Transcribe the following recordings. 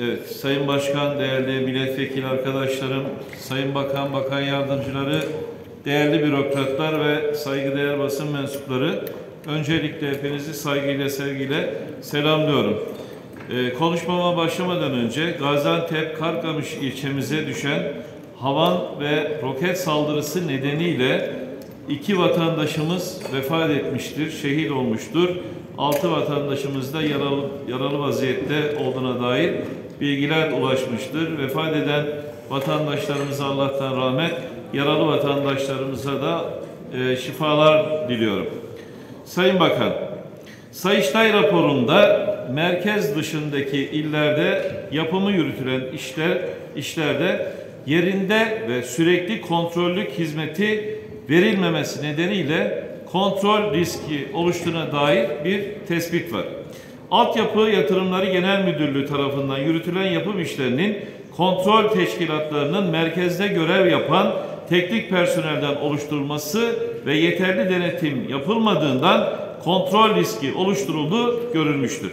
Evet, Sayın Başkan, değerli milletvekili arkadaşlarım, Sayın Bakan, Bakan Yardımcıları, değerli bürokratlar ve saygıdeğer basın mensupları, öncelikle hepinizi saygıyla, sevgiyle selamlıyorum. Ee, konuşmama başlamadan önce Gaziantep Karkamış ilçemize düşen havan ve roket saldırısı nedeniyle iki vatandaşımız vefat etmiştir, şehit olmuştur. Altı vatandaşımız da yaralı, yaralı vaziyette olduğuna dair bilgiler ulaşmıştır. Vefat eden vatandaşlarımıza Allah'tan rahmet, yaralı vatandaşlarımıza da e, şifalar diliyorum. Sayın Bakan, Sayıştay raporunda merkez dışındaki illerde yapımı yürütülen işler işlerde yerinde ve sürekli kontrollük hizmeti verilmemesi nedeniyle kontrol riski oluştuğuna dair bir tespit var. Altyapı Yatırımları Genel Müdürlüğü tarafından yürütülen yapım işlerinin kontrol teşkilatlarının merkezde görev yapan teknik personelden oluşturulması ve yeterli denetim yapılmadığından kontrol riski oluşturulduğu görülmüştür.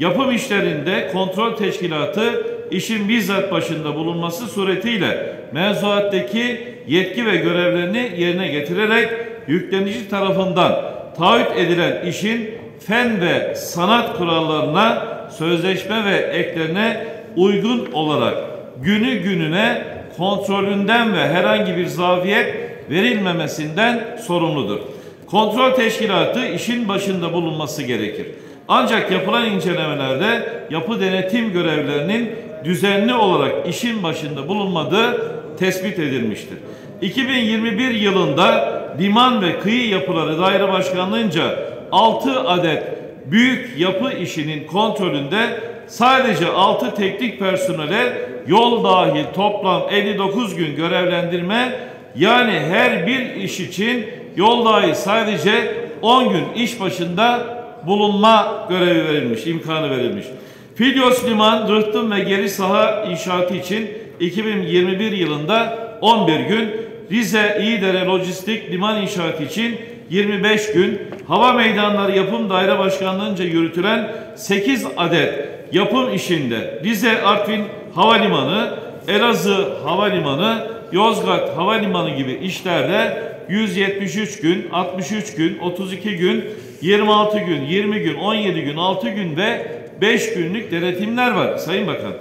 Yapım işlerinde kontrol teşkilatı işin bizzat başında bulunması suretiyle mevzuattaki yetki ve görevlerini yerine getirerek yüklenici tarafından taahhüt edilen işin fen ve sanat kurallarına, sözleşme ve eklerine uygun olarak günü gününe kontrolünden ve herhangi bir zafiyet verilmemesinden sorumludur. Kontrol teşkilatı işin başında bulunması gerekir. Ancak yapılan incelemelerde yapı denetim görevlerinin düzenli olarak işin başında bulunmadığı tespit edilmiştir. 2021 yılında liman ve kıyı yapıları daire başkanlığınca 6 adet büyük yapı işinin kontrolünde sadece 6 teknik personele yol dahil toplam 59 gün görevlendirme yani her bir iş için yol dahil sadece 10 gün iş başında bulunma görevi verilmiş, imkanı verilmiş. Filyos Liman, Rıhtım ve Geri Saha inşaatı için 2021 yılında 11 gün, Rize İyidere Lojistik Liman inşaatı için 25 gün, hava meydanları yapım daire başkanlığınca yürütülen 8 adet yapım işinde Rize Artvin Havalimanı, Elazığ Havalimanı, Yozgat Havalimanı gibi işlerde 173 gün, 63 gün, 32 gün, 26 gün, 20 gün, 17 gün, 6 gün ve 5 günlük denetimler var Sayın Bakan.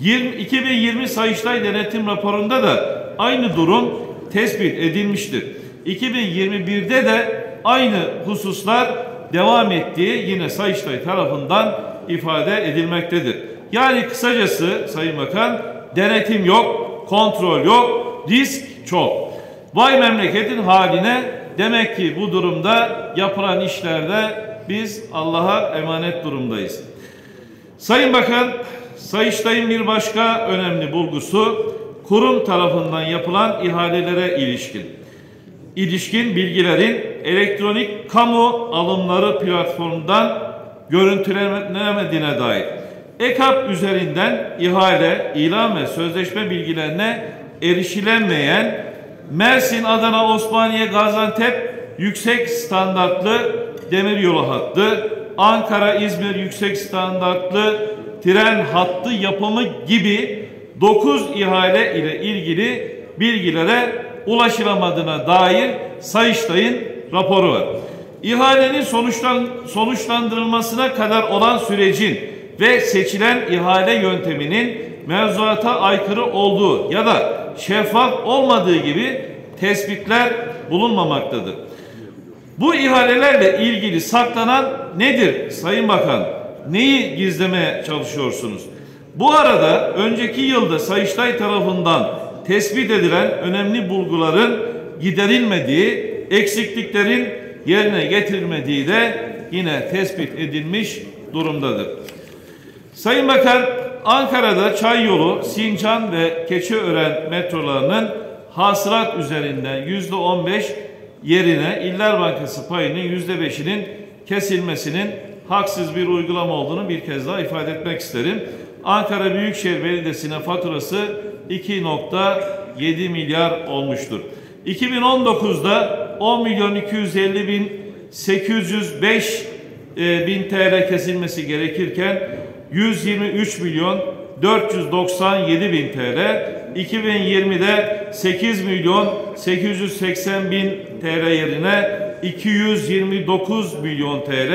20, 2020 Sayıştay denetim raporunda da aynı durum tespit edilmiştir. 2021'de de aynı hususlar devam ettiği yine Sayıştay tarafından ifade edilmektedir. Yani kısacası Sayın Bakan denetim yok, kontrol yok, risk çok. Vay memleketin haline demek ki bu durumda yapılan işlerde biz Allah'a emanet durumdayız. Sayın Bakan, Sayıştay'ın bir başka önemli bulgusu kurum tarafından yapılan ihalelere ilişkin. İlişkin bilgilerin elektronik kamu alımları platformundan görüntülenemediğine dair. EKAP üzerinden ihale, ilan ve sözleşme bilgilerine erişilemeyen Mersin, Adana, Osmaniye, Gaziantep yüksek standartlı demiryolu hattı, Ankara, İzmir yüksek standartlı tren hattı yapımı gibi 9 ihale ile ilgili bilgilere ulaşılamadığına dair Sayıştay'ın raporu var. İhalenin sonuçlan, sonuçlandırılmasına kadar olan sürecin ve seçilen ihale yönteminin mevzuata aykırı olduğu ya da şeffaf olmadığı gibi tespitler bulunmamaktadır. Bu ihalelerle ilgili saklanan nedir Sayın Bakan? Neyi gizlemeye çalışıyorsunuz? Bu arada önceki yılda Sayıştay tarafından tespit edilen önemli bulguların giderilmediği, eksikliklerin yerine getirilmediği de yine tespit edilmiş durumdadır. Sayın Bakan, Ankara'da Çay Yolu, Sincan ve Keçiören metrolarının hasılat üzerinden yüzde on beş yerine İller Bankası payının yüzde beşinin kesilmesinin haksız bir uygulama olduğunu bir kez daha ifade etmek isterim. Ankara Büyükşehir Belediyesi'ne faturası 2.7 milyar olmuştur. 2019'da 10 milyon 250 bin 805 e, bin TL kesilmesi gerekirken 123 milyon 497 bin TL, 2020'de 8 milyon 880 bin TL yerine 229 milyon TL,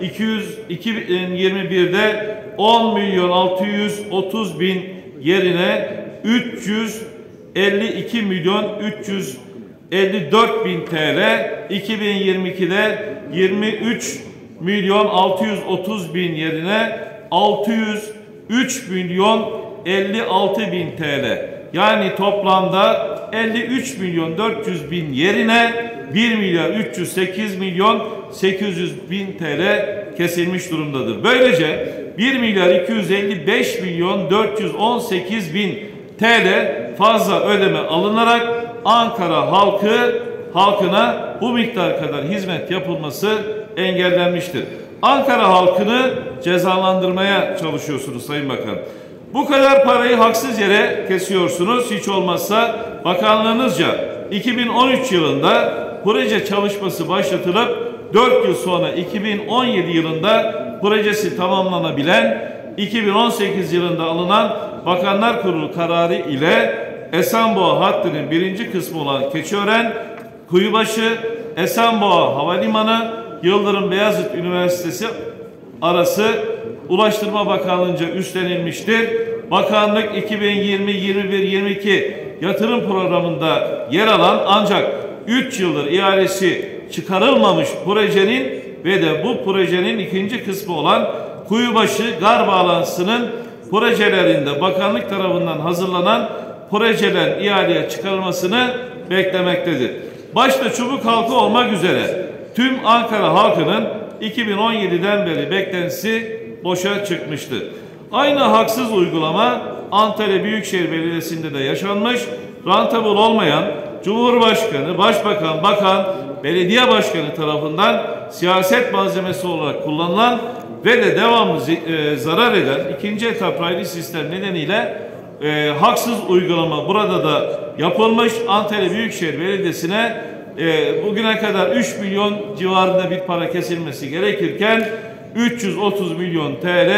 200, 2021'de 10 milyon 630 bin yerine 352 milyon 354 bin TL, 2022'de 23 milyon 630 bin yerine 603 milyon 56 bin TL. Yani toplamda 53 milyon 400 bin yerine 1 milyar 308 milyon 800 bin TL kesilmiş durumdadır. Böylece 1 milyar 255 milyon 418 bin TL fazla ödeme alınarak Ankara halkı halkına bu miktar kadar hizmet yapılması engellenmiştir. Ankara halkını cezalandırmaya çalışıyorsunuz Sayın Bakan. Bu kadar parayı haksız yere kesiyorsunuz. Hiç olmazsa bakanlığınızca 2013 yılında proje çalışması başlatılıp 4 yıl sonra 2017 yılında projesi tamamlanabilen 2018 yılında alınan Bakanlar Kurulu kararı ile Esenboğa hattının birinci kısmı olan Keçiören, Kuyubaşı, Esenboğa Havalimanı, Yıldırım Beyazıt Üniversitesi arası Ulaştırma Bakanlığı'nca üstlenilmiştir. Bakanlık 2020-21-22 yatırım programında yer alan ancak 3 yıldır ihalesi çıkarılmamış projenin ve de bu projenin ikinci kısmı olan Kuyubaşı Gar bağlantısının projelerinde bakanlık tarafından hazırlanan projeler ihaleye çıkarılmasını beklemektedir. Başta Çubuk halkı olmak üzere tüm Ankara halkının 2017'den beri beklentisi boşa çıkmıştır. Aynı haksız uygulama Antalya Büyükşehir Belediyesi'nde de yaşanmış, rantabıl olmayan Cumhurbaşkanı, Başbakan, Bakan, Belediye Başkanı tarafından siyaset malzemesi olarak kullanılan ve de devamlı e, zarar eden ikinci etap raylı sistem nedeniyle e, haksız uygulama burada da yapılmış. Antalya Büyükşehir Belediyesi'ne e, bugüne kadar 3 milyon civarında bir para kesilmesi gerekirken 330 milyon TL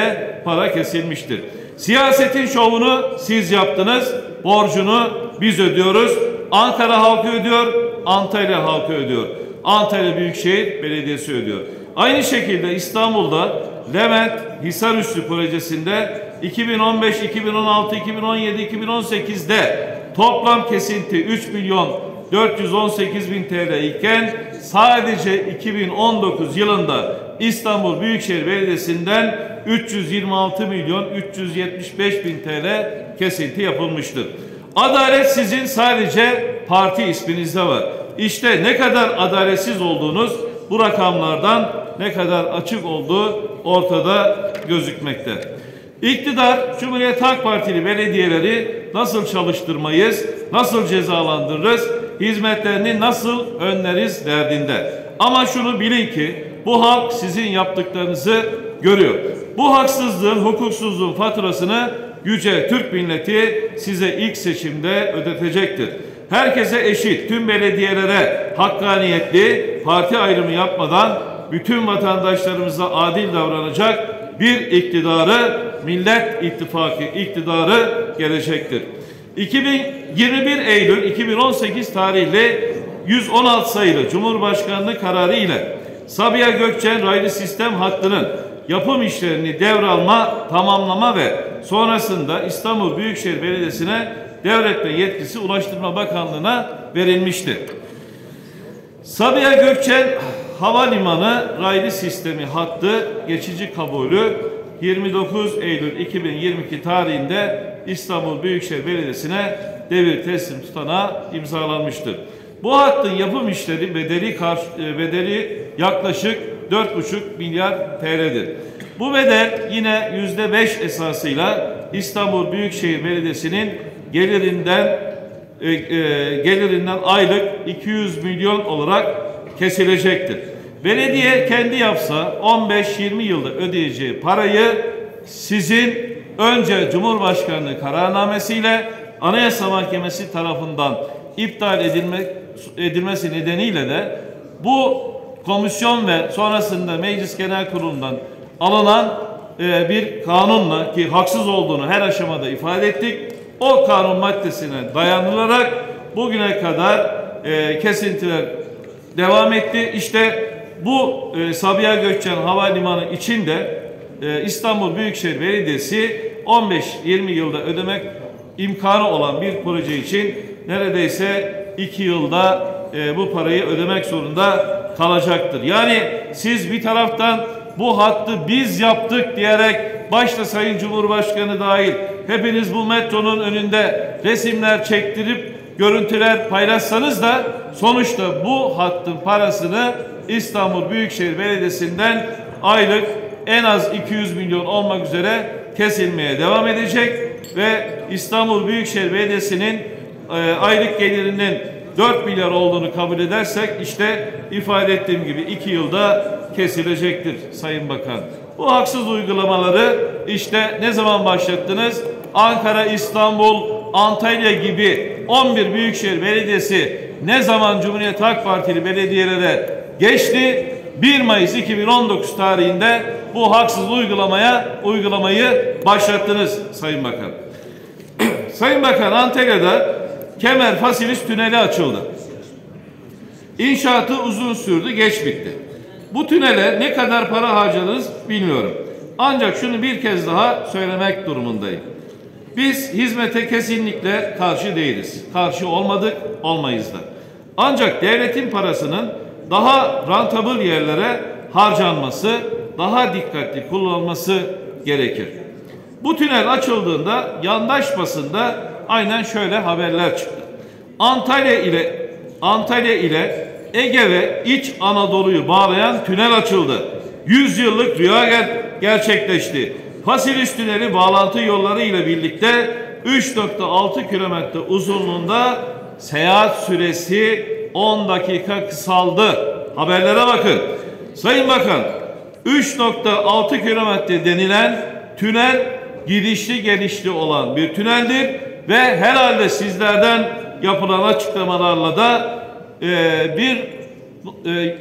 para kesilmiştir. Siyasetin şovunu siz yaptınız, borcunu biz ödüyoruz. Ankara halkı ödüyor, Antalya halkı ödüyor. Antalya Büyükşehir Belediyesi ödüyor. Aynı şekilde İstanbul'da Levent Hisarüstü projesinde 2015, 2016, 2017, 2018'de toplam kesinti 3 milyon 418 bin TL iken sadece 2019 yılında İstanbul Büyükşehir Belediyesi'nden 326 milyon 375 bin TL kesinti yapılmıştır. Adalet sizin sadece parti isminizde var. İşte ne kadar adaletsiz olduğunuz bu rakamlardan ne kadar açık olduğu ortada gözükmekte. İktidar Cumhuriyet Halk Partili belediyeleri nasıl çalıştırmayız, nasıl cezalandırırız, hizmetlerini nasıl önleriz derdinde. Ama şunu bilin ki bu halk sizin yaptıklarınızı görüyor. Bu haksızlığın, hukuksuzluğun faturasını yüce Türk milleti size ilk seçimde ödetecektir. Herkese eşit, tüm belediyelere hakkaniyetli, parti ayrımı yapmadan bütün vatandaşlarımıza adil davranacak bir iktidarı Millet İttifakı iktidarı gelecektir. 2021 Eylül 2018 tarihli 116 sayılı Cumhurbaşkanlığı kararı ile Sabiha Gökçen raylı sistem hattının yapım işlerini devralma, tamamlama ve sonrasında İstanbul Büyükşehir Belediyesi'ne devretme yetkisi Ulaştırma Bakanlığı'na verilmişti. Sabiha Gökçen Havalimanı raylı sistemi hattı geçici kabulü 29 Eylül 2022 tarihinde İstanbul Büyükşehir Belediyesi'ne devir teslim tutanağı imzalanmıştır. Bu hattın yapım işleri bedeli, karşı, e, bedeli yaklaşık 4,5 milyar TL'dir. Bu bedel yine yüzde beş esasıyla İstanbul Büyükşehir Belediyesi'nin gelirinden e, e, gelirinden aylık 200 milyon olarak kesilecektir. Belediye kendi yapsa 15-20 yılda ödeyeceği parayı sizin önce Cumhurbaşkanlığı kararnamesiyle Anayasa Mahkemesi tarafından iptal edilmek edilmesi nedeniyle de bu komisyon ve sonrasında Meclis Genel Kurulu'ndan alınan e, bir kanunla ki haksız olduğunu her aşamada ifade ettik. O kanun maddesine dayanılarak bugüne kadar e, kesintiler devam etti. İşte bu e, Sabiha Gökçen Havalimanı içinde e, İstanbul Büyükşehir Belediyesi 15-20 yılda ödemek imkanı olan bir proje için neredeyse 2 yılda e, bu parayı ödemek zorunda kalacaktır. Yani siz bir taraftan bu hattı biz yaptık diyerek başta Sayın Cumhurbaşkanı dahil hepiniz bu metronun önünde resimler çektirip görüntüler paylaşsanız da sonuçta bu hattın parasını İstanbul Büyükşehir Belediyesi'nden aylık en az 200 milyon olmak üzere kesilmeye devam edecek ve İstanbul Büyükşehir Belediyesi'nin e, aylık gelirinin 4 milyar olduğunu kabul edersek işte ifade ettiğim gibi 2 yılda kesilecektir Sayın Bakan. Bu haksız uygulamaları işte ne zaman başlattınız? Ankara, İstanbul, Antalya gibi 11 Büyükşehir Belediyesi ne zaman Cumhuriyet Halk Partili belediyelere geçti? 1 Mayıs 2019 tarihinde bu haksız uygulamaya uygulamayı başlattınız Sayın Bakan. Sayın Bakan Antalya'da Kemer Fasilis Tüneli açıldı. İnşaatı uzun sürdü, geç bitti. Bu tünele ne kadar para harcadınız bilmiyorum. Ancak şunu bir kez daha söylemek durumundayım. Biz hizmete kesinlikle karşı değiliz. Karşı olmadık, olmayız da. Ancak devletin parasının daha rentable yerlere harcanması, daha dikkatli kullanılması gerekir. Bu tünel açıldığında yandaş basında aynen şöyle haberler çıktı. Antalya ile Antalya ile Ege ve İç Anadolu'yu bağlayan tünel açıldı. 100 yıllık rüya ger gerçekleşti. Fasilis Tüneli bağlantı yolları ile birlikte 3.6 kilometre uzunluğunda seyahat süresi 10 dakika kısaldı. Haberlere bakın. Sayın Bakan 3.6 kilometre denilen tünel gidişli gelişli olan bir tüneldir ve herhalde sizlerden yapılan açıklamalarla da e, bir e,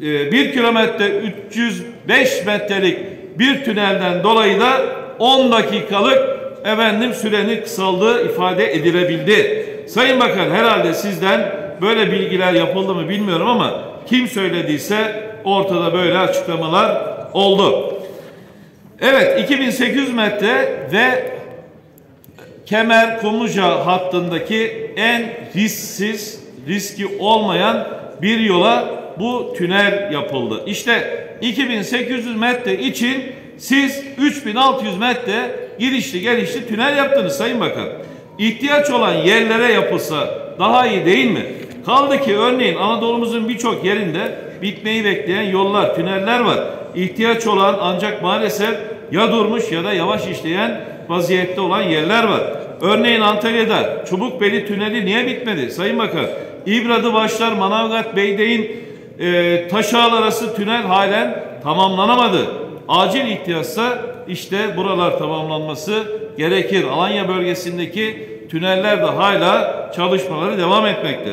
bir kilometre 305 metrelik bir tünelden dolayı da 10 dakikalık efendim sürenin kısaldığı ifade edilebildi. Sayın Bakan herhalde sizden böyle bilgiler yapıldı mı bilmiyorum ama kim söylediyse ortada böyle açıklamalar oldu. Evet 2800 metre ve Kemer Kumluca hattındaki en risksiz, riski olmayan bir yola bu tünel yapıldı. İşte 2800 metre için siz 3600 metre girişli gelişli tünel yaptınız Sayın Bakan. İhtiyaç olan yerlere yapılsa daha iyi değil mi? Kaldı ki örneğin Anadolu'muzun birçok yerinde bitmeyi bekleyen yollar, tüneller var. İhtiyaç olan ancak maalesef ya durmuş ya da yavaş işleyen vaziyette olan yerler var. Örneğin Antalya'da Çubukbeli Tüneli niye bitmedi Sayın Bakan? İbradı başlar Manavgat Beydeğin e, Taşağıl arası tünel halen tamamlanamadı. Acil ihtiyaçsa işte buralar tamamlanması gerekir. Alanya bölgesindeki tüneller de hala çalışmaları devam etmekte.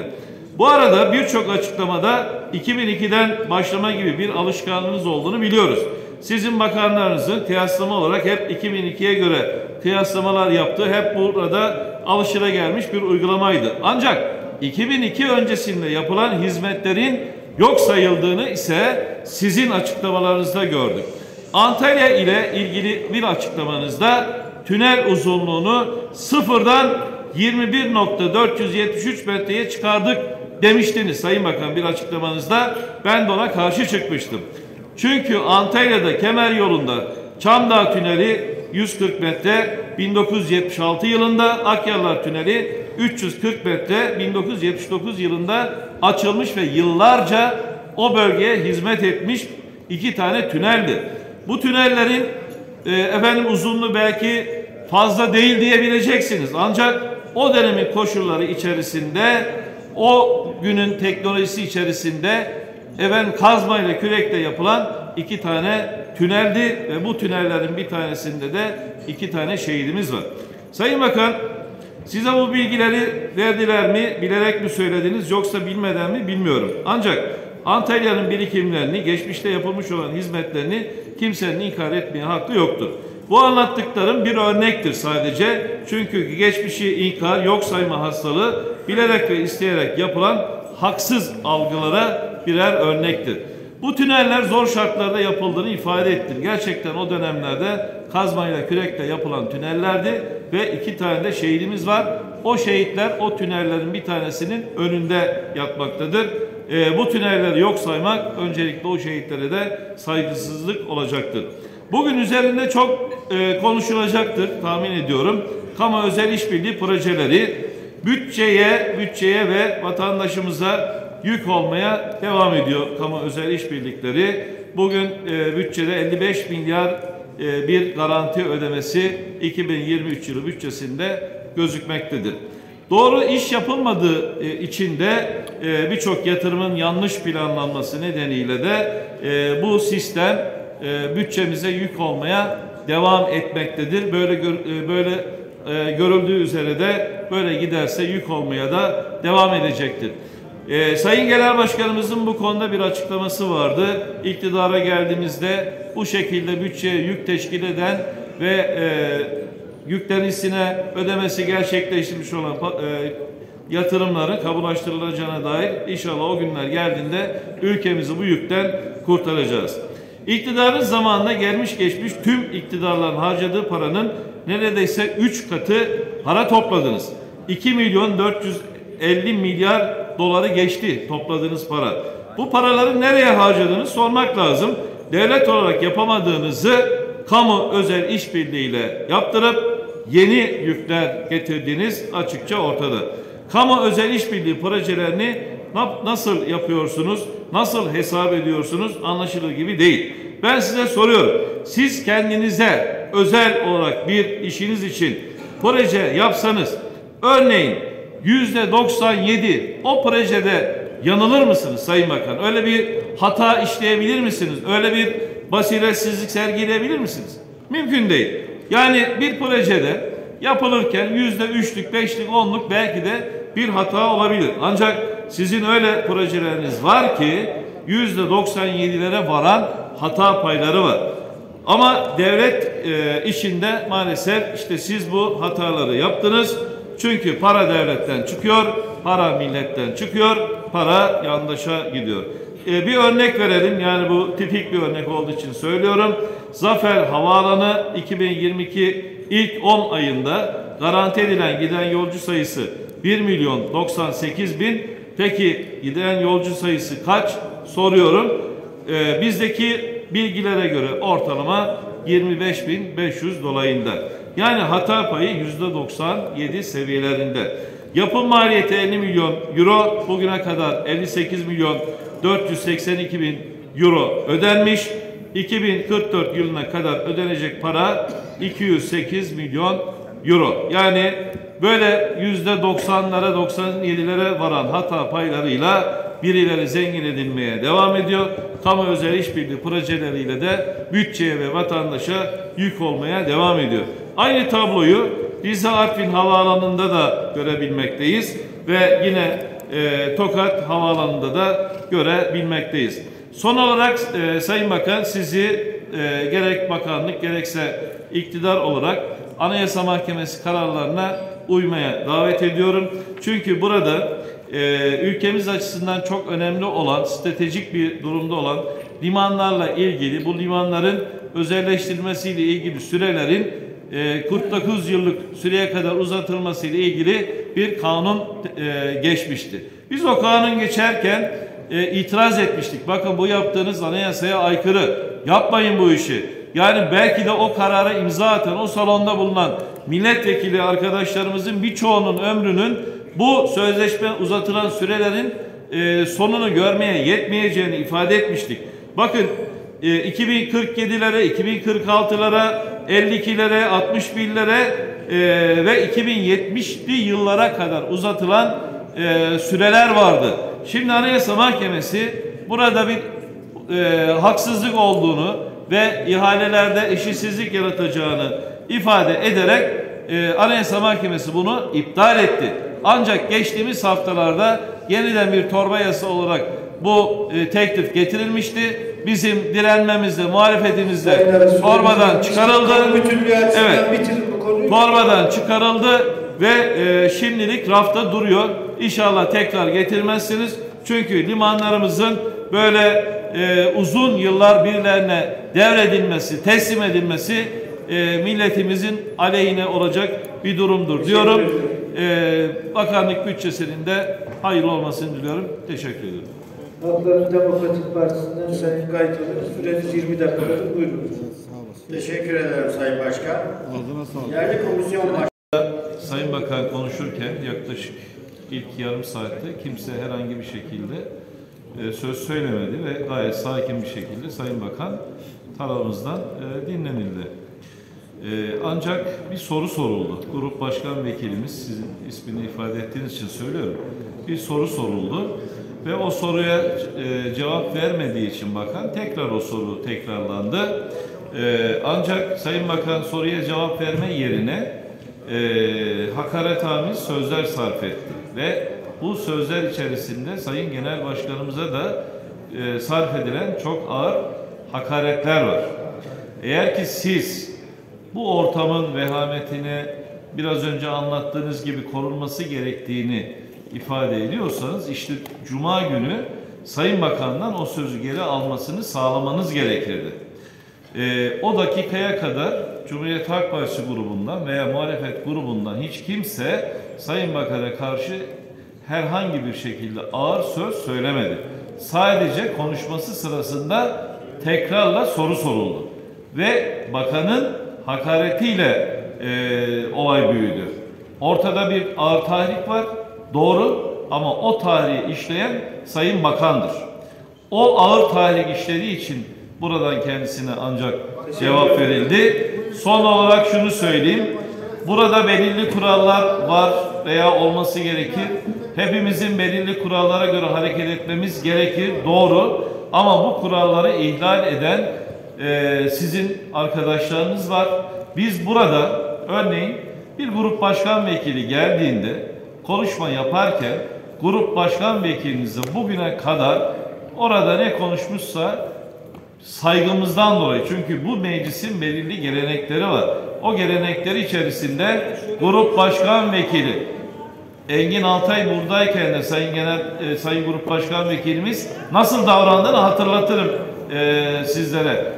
Bu arada birçok açıklamada 2002'den başlama gibi bir alışkanlığınız olduğunu biliyoruz. Sizin bakanlarınızın kıyaslama olarak hep 2002'ye göre kıyaslamalar yaptığı hep burada alışıla gelmiş bir uygulamaydı. Ancak 2002 öncesinde yapılan hizmetlerin yok sayıldığını ise sizin açıklamalarınızda gördük. Antalya ile ilgili bir açıklamanızda tünel uzunluğunu sıfırdan 21.473 metreye çıkardık demiştiniz Sayın Bakan bir açıklamanızda. Ben de ona karşı çıkmıştım. Çünkü Antalya'da Kemer yolunda Çamdağ Tüneli 140 metre 1976 yılında, Akyarlar Tüneli 340 metre 1979 yılında açılmış ve yıllarca o bölgeye hizmet etmiş iki tane tüneldi. Bu tünellerin e, efendim uzunluğu belki fazla değil diyebileceksiniz. Ancak o dönemin koşulları içerisinde o günün teknolojisi içerisinde efendim kazma ile kürekle yapılan iki tane tüneldi ve bu tünellerin bir tanesinde de iki tane şehidimiz var. Sayın Bakan size bu bilgileri verdiler mi, bilerek mi söylediniz yoksa bilmeden mi bilmiyorum. Ancak Antalya'nın birikimlerini, geçmişte yapılmış olan hizmetlerini kimsenin inkar etmeye hakkı yoktur. Bu anlattıklarım bir örnektir sadece. Çünkü geçmişi inkar, yok sayma hastalığı bilerek ve isteyerek yapılan haksız algılara birer örnektir. Bu tüneller zor şartlarda yapıldığını ifade ettir. Gerçekten o dönemlerde kazmayla kürekle yapılan tünellerdi ve iki tane de şehidimiz var. O şehitler o tünellerin bir tanesinin önünde yatmaktadır. E, bu tünelleri yok saymak öncelikle o şehitlere de saygısızlık olacaktır. Bugün üzerinde çok e, konuşulacaktır tahmin ediyorum. Kamu özel işbirliği projeleri bütçeye, bütçeye ve vatandaşımıza yük olmaya devam ediyor kamu özel işbirlikleri. Bugün e, bütçede 55 milyar e, bir garanti ödemesi 2023 yılı bütçesinde gözükmektedir. Doğru iş yapılmadığı e, için de e, birçok yatırımın yanlış planlanması nedeniyle de e, bu sistem e, bütçemize yük olmaya devam etmektedir. Böyle gör, e, böyle e, görüldüğü üzere de böyle giderse yük olmaya da devam edecektir. E, Sayın Genel Başkanımızın bu konuda bir açıklaması vardı. İktidara geldiğimizde bu şekilde bütçeye yük teşkil eden ve e, yüklenisine ödemesi gerçekleştirmiş olan e, yatırımların kabulaştırılacağına dair inşallah o günler geldiğinde ülkemizi bu yükten kurtaracağız. İktidarın zamanında gelmiş geçmiş tüm iktidarların harcadığı paranın neredeyse 3 katı para topladınız. 2 milyon 450 milyar doları geçti topladığınız para. Bu paraları nereye harcadığını sormak lazım. Devlet olarak yapamadığınızı kamu özel işbirliğiyle yaptırıp yeni yükler getirdiğiniz açıkça ortada. Kamu özel işbirliği projelerini nasıl yapıyorsunuz, nasıl hesap ediyorsunuz anlaşılır gibi değil. Ben size soruyorum. Siz kendinize özel olarak bir işiniz için proje yapsanız, örneğin yüzde 97 o projede yanılır mısınız Sayın Bakan? Öyle bir hata işleyebilir misiniz? Öyle bir basiretsizlik sergileyebilir misiniz? Mümkün değil. Yani bir projede yapılırken yüzde üçlük, beşlik, onluk belki de bir hata olabilir. Ancak sizin öyle projeleriniz var ki yüzde 97'lere varan hata payları var. Ama devlet e, işinde maalesef işte siz bu hataları yaptınız. Çünkü para devletten çıkıyor, para milletten çıkıyor, para yandaşa gidiyor. E, bir örnek verelim. Yani bu tipik bir örnek olduğu için söylüyorum. Zafer Havaalanı 2022 ilk 10 ayında garanti edilen giden yolcu sayısı 1 milyon 98 bin. Peki giden yolcu sayısı kaç? Soruyorum. E, bizdeki bilgilere göre ortalama 25.500 dolayında. Yani hata payı %97 seviyelerinde. Yapım maliyeti 50 milyon euro, bugüne kadar 58 milyon 482 bin euro ödenmiş. 2044 yılına kadar ödenecek para 208 milyon euro. Yani böyle yüzde 90'lara 97'lere varan hata paylarıyla birileri zengin edilmeye devam ediyor. Kamu özel işbirliği projeleriyle de bütçeye ve vatandaşa yük olmaya devam ediyor. Aynı tabloyu Rize Artvin Havaalanı'nda da görebilmekteyiz ve yine e, Tokat Havaalanı'nda da görebilmekteyiz. Son olarak e, Sayın Bakan sizi e, gerek bakanlık gerekse iktidar olarak Anayasa Mahkemesi kararlarına uymaya davet ediyorum. Çünkü burada e, ülkemiz açısından çok önemli olan, stratejik bir durumda olan limanlarla ilgili, bu limanların özelleştirilmesiyle ilgili sürelerin 49 yıllık süreye kadar uzatılması ile ilgili bir kanun e, geçmişti. Biz o kanun geçerken e, itiraz etmiştik. Bakın bu yaptığınız anayasaya aykırı. Yapmayın bu işi. Yani belki de o karara imza atan, o salonda bulunan milletvekili arkadaşlarımızın birçoğunun ömrünün bu sözleşme uzatılan sürelerin e, sonunu görmeye yetmeyeceğini ifade etmiştik. Bakın e, 2047'lere, 2046'lara, 52'lere, 61'lere e, ve 2070'li yıllara kadar uzatılan e, süreler vardı. Şimdi Anayasa Mahkemesi burada bir e, haksızlık olduğunu ve ihalelerde eşitsizlik yaratacağını ifade ederek e, Anayasa Mahkemesi bunu iptal etti. Ancak geçtiğimiz haftalarda yeniden bir torba yasa olarak bu e, teklif getirilmişti. Bizim Sayın Arası, torbadan çıkarıldı. Evet. Torbadan çıkarıldı ve e, şimdilik rafta duruyor. İnşallah tekrar getirmezsiniz. Çünkü limanlarımızın böyle e, uzun yıllar birilerine devredilmesi, teslim edilmesi e, milletimizin aleyhine olacak bir durumdur diyorum. E, bakanlık bütçesinin de hayırlı olmasını diliyorum. Teşekkür ederim. Halkların Demokratik Partisi'nden Sayın Gaytalı. Süreniz 20 dakikadır. Buyurun. Teşekkür ederim Sayın Başkan. Değerli komisyon baş... Sayın Bakan konuşurken yaklaşık ilk yarım saatte kimse herhangi bir şekilde e, söz söylemedi ve gayet sakin bir şekilde Sayın Bakan tarafımızdan e, dinlenildi. E, ancak bir soru soruldu. Grup Başkan Vekilimiz sizin ismini ifade ettiğiniz için söylüyorum. Bir soru soruldu ve o soruya e, cevap vermediği için bakan tekrar o soru tekrarlandı. E, ancak Sayın Bakan soruya cevap verme yerine e, hakaretamiz sözler sarf etti ve bu sözler içerisinde Sayın Genel Başkanımıza da e, sarf edilen çok ağır hakaretler var. Eğer ki siz bu ortamın vehametini biraz önce anlattığınız gibi korunması gerektiğini ifade ediyorsanız işte Cuma günü Sayın Bakan'dan o sözü geri almasını sağlamanız gerekirdi. Ee, o dakikaya kadar Cumhuriyet Halk Partisi grubundan veya muhalefet grubundan hiç kimse Sayın Bakan'a karşı herhangi bir şekilde ağır söz söylemedi. Sadece konuşması sırasında tekrarla soru soruldu. Ve bakanın hakaretiyle e, olay büyüdü. Ortada bir ağır tahrik var, doğru ama o tarihi işleyen Sayın Bakan'dır. O ağır tahrik işlediği için buradan kendisine ancak cevap verildi. Son olarak şunu söyleyeyim. Burada belirli kurallar var veya olması gerekir. Hepimizin belirli kurallara göre hareket etmemiz gerekir. Doğru. Ama bu kuralları ihlal eden e, sizin arkadaşlarınız var. Biz burada örneğin bir grup başkan vekili geldiğinde konuşma yaparken grup başkan vekilinizi bugüne kadar orada ne konuşmuşsa saygımızdan dolayı çünkü bu meclisin belirli gelenekleri var. O gelenekleri içerisinde grup başkan vekili Engin Altay buradayken de Sayın Genel e, Sayın Grup Başkan Vekilimiz nasıl davrandığını hatırlatırım e, sizlere.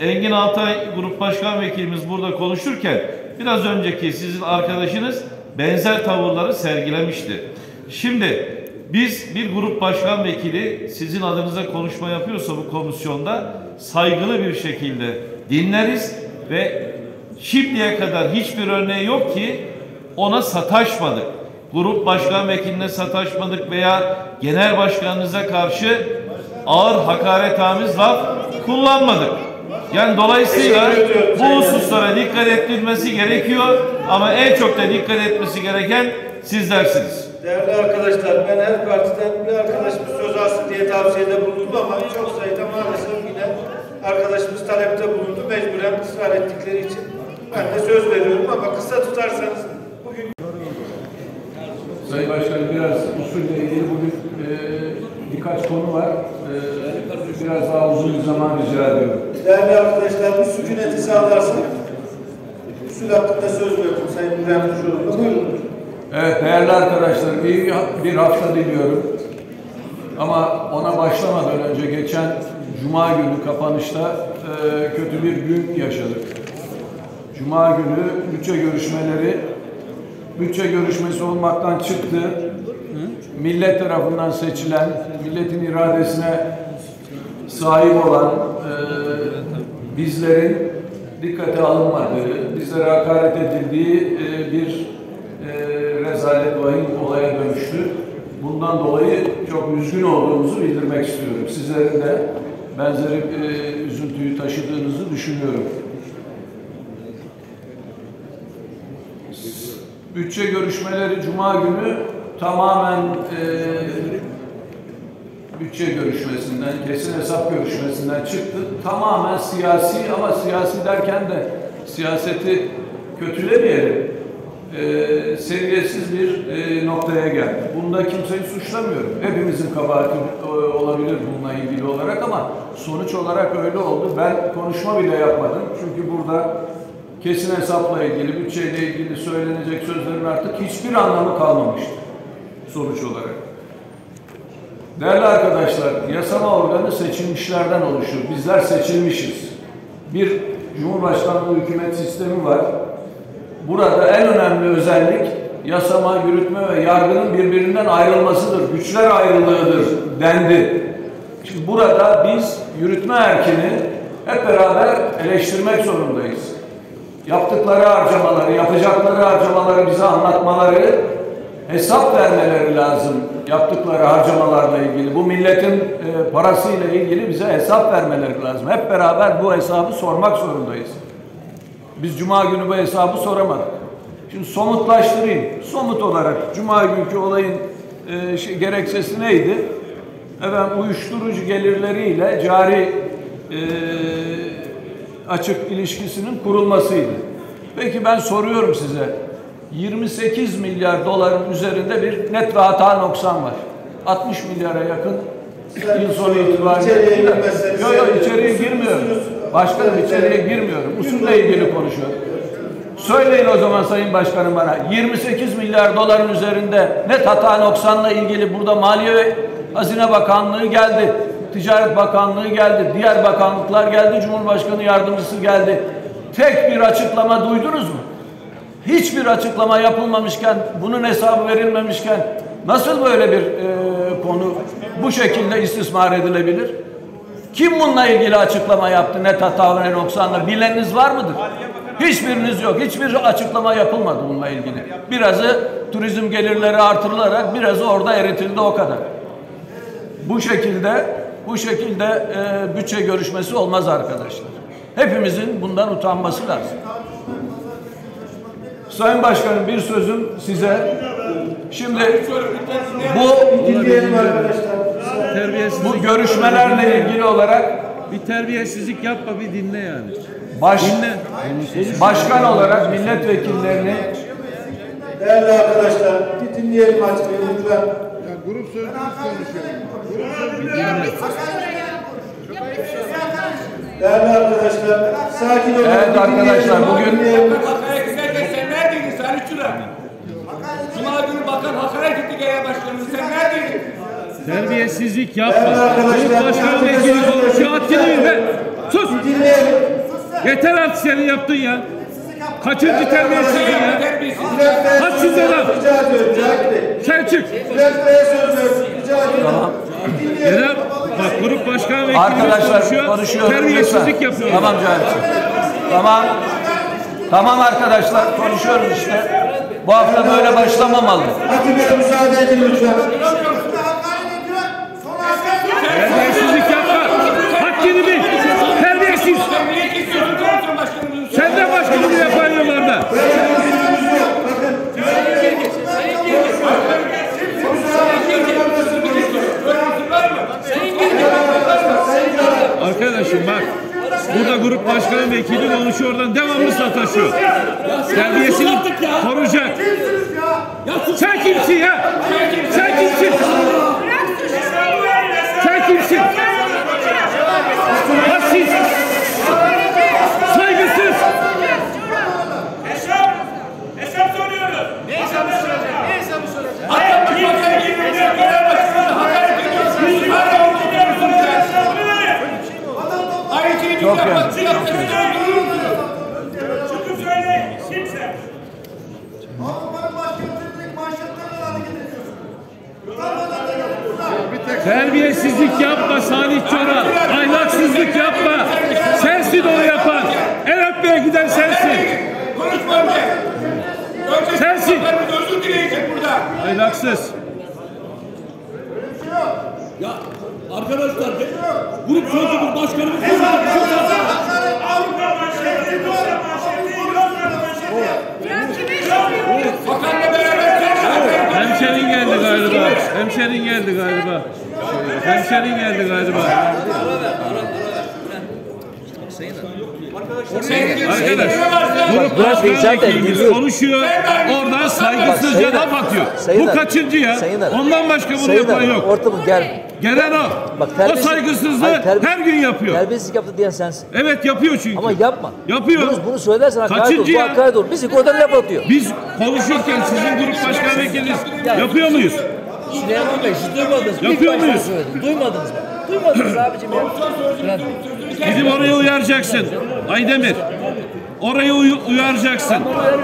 Engin Altay Grup Başkan Vekilimiz burada konuşurken biraz önceki sizin arkadaşınız benzer tavırları sergilemişti. Şimdi biz bir grup başkan vekili sizin adınıza konuşma yapıyorsa bu komisyonda saygılı bir şekilde dinleriz ve şimdiye kadar hiçbir örneği yok ki ona sataşmadık. Grup başkan vekiline sataşmadık veya genel başkanınıza karşı ağır hakaretamiz laf kullanmadık. Yani dolayısıyla bu hususlara dikkat edilmesi gerekiyor ama en çok da dikkat etmesi gereken sizlersiniz. Değerli arkadaşlar, ben her partiden bir arkadaşımız söz alsın diye tavsiyede bulundu ama çok sayıda maalesef yine arkadaşımız talepte bulundu. Mecburen ısrar ettikleri için ben de söz veriyorum ama kısa tutarsanız bugün Sayın Başkanım biraz usulle ilgili bugün e, birkaç konu var. E, biraz daha uzun bir zaman rica ediyorum. değerli arkadaşlar bir sükuneti sağlarsak usul hakkında söz veriyorum Sayın İbrahim Kuşoğlu'na. Buyurun. Evet değerli arkadaşlar iyi bir hafta diliyorum. Ama ona başlamadan önce geçen Cuma günü kapanışta e, kötü bir gün yaşadık. Cuma günü bütçe görüşmeleri bütçe görüşmesi olmaktan çıktı. Millet tarafından seçilen, milletin iradesine sahip olan e, bizlerin dikkate alınmadığı, bizlere hakaret edildiği e, bir e, rezalet vahim olaya dönüştü. Bundan dolayı çok üzgün olduğumuzu bildirmek istiyorum. Sizlerin de benzeri e, üzüntüyü taşıdığınızı düşünüyorum. Bütçe görüşmeleri Cuma günü tamamen e, bütçe görüşmesinden, kesin hesap görüşmesinden çıktı. Tamamen siyasi ama siyasi derken de siyaseti kötülemeyelim. e, seviyetsiz bir e, noktaya geldi. Bunda kimseyi suçlamıyorum. Hepimizin kabahati e, olabilir bununla ilgili olarak ama sonuç olarak öyle oldu. Ben konuşma bile yapmadım. Çünkü burada kesin hesapla ilgili, bütçeyle ilgili söylenecek sözlerin artık hiçbir anlamı kalmamıştı sonuç olarak. Değerli arkadaşlar, yasama organı seçilmişlerden oluşur. Bizler seçilmişiz. Bir Cumhurbaşkanlığı hükümet sistemi var. Burada en önemli özellik yasama, yürütme ve yargının birbirinden ayrılmasıdır. Güçler ayrılığıdır dendi. Şimdi burada biz yürütme erkini hep beraber eleştirmek zorundayız. Yaptıkları harcamaları, yapacakları harcamaları bize anlatmaları, hesap vermeleri lazım yaptıkları harcamalarla ilgili. Bu milletin e, parasıyla ilgili bize hesap vermeleri lazım. Hep beraber bu hesabı sormak zorundayız. Biz Cuma günü bu hesabı soramadık. Şimdi somutlaştırayım. Somut olarak Cuma günkü olayın e, şey, gerekçesi neydi? Efendim uyuşturucu gelirleriyle cari e, açık ilişkisinin kurulmasıydı. Peki ben soruyorum size. 28 milyar doların üzerinde bir net ve hata noksan var. 60 milyara yakın yıl sonu itibariyle. Yok yok içeriye girmiyorum. Başkanım içeriye girmiyorum. Usulle ilgili konuşuyorum. Söyleyin o zaman Sayın Başkanım bana. 28 milyar doların üzerinde net hata noksanla ilgili burada Maliye ve Hazine Bakanlığı geldi. Ticaret Bakanlığı geldi. Diğer bakanlıklar geldi. Cumhurbaşkanı Yardımcısı geldi. Tek bir açıklama duydunuz mu? Hiçbir açıklama yapılmamışken, bunun hesabı verilmemişken nasıl böyle bir e, konu bu şekilde istismar edilebilir? Kim bununla ilgili açıklama yaptı net hata ve noksanla? Bileniniz var mıdır? Hiçbiriniz yok. Hiçbir açıklama yapılmadı bununla ilgili. Birazı turizm gelirleri artırılarak birazı orada eritildi o kadar. Bu şekilde bu şekilde e, bütçe görüşmesi olmaz arkadaşlar. Hepimizin bundan utanması lazım. Sayın Başkanım bir sözüm size. Şimdi bu Dinleyelim arkadaşlar. Terbiyesizlik bu görüşmelerle ilgili olarak bir terbiyesizlik yapma bir dinle yani. baş, Dinle. başkan olarak milletvekillerini Değerli arkadaşlar, bir dinleyelim açmayı lütfen. Grup sözcüsü konuşuyor. Değerli arkadaşlar, sakin olun. Evet arkadaşlar, dinleyelim, bugün- dinleyelim. Hakaret ederken sen neredeydin Salih Çırak? Günü bakan hakaret etti genel başkanımız. Sen neredeydin? Terbiyesizlik yapma. arkadaşlar, Cumhurbaşkanı vekili konuşuyor. Haddini bil be. Sus. Yeter artık senin yaptın ya. Kaçıncı terbiyesizlik ya? Kaç rica ediyorum. Bir dinleyelim. Yine bak grup başkan vekili arkadaşlar konuşuyor. konuşuyoruz. Terbiyesizlik yapıyor. Tamam Cahit'ciğim. Tamam. Tamam arkadaşlar konuşuyoruz işte. Bu hafta böyle başlamamalı. Bir müsaade edin lütfen. Terbiyesizlik yapma. Haddini bil. Terbiyesiz. Sen niye kesiyorsun komisyon başkanımızı? Sen de başkanını yapıyorsun orada. Arkadaşım bak. Burada grup başkanı vekili konuşuyor oradan devamlı sataşıyor. Terbiyesini koruyacak. Sen kimsin ya? Sen kimsin? Sen kimsin? Hassiz. Saygısız. Hesap soruyoruz. Ne hesabı soracak? Ne hesabı soracak? Hatta başbakan gibi bir genel başkanı hakaret ediyorsunuz. Hala orada duruyorsunuz ya. Söyleyin. Kimse. Terbiyesizlik yapma Salih Çoral. Ahlaksızlık yapma. Sensin onu yapan. El öpmeye giden sensin. Konuşma önce. Önce Sensin. başbakanımız özür dileyecek burada. Ahlaksız. Ya arkadaşlar grup sözcümüz başkanımız Avrupa manşeti, Rusya manşeti, Yozgat manşeti. Bakanla beraber sen hakaret Hemşerin geldi galiba. Hemşerin geldi galiba. Hemşerin geldi galiba. Arkadaş, grup başkanı biliyor. konuşuyor, oradan saygısızca laf atıyor. Bu kaçıncı ya? Ondan başka bunu yapan yok. Ortamı gel. Gelen o. Bak, O saygısızlığı Hayır, her gün yapıyor. Terbiyesizlik yaptı diyen sensin. Evet yapıyor çünkü. Ama yapma. Yapıyor. Bunu, bunu söylersen hakaret olur. Kaçıncı Bu hakaret olur. Bizi oradan laf atıyor. Biz konuşurken sizin grup başkan vekiliniz yapıyor muyuz? Süleyman Bey siz duymadınız. mı? İlk Yapıyor muyuz? söyledim. Duymadınız mı? Duymadınız abicim ya. Bülent. Gidip orayı uyaracaksın. Aydemir. Orayı uy- uyaracaksın.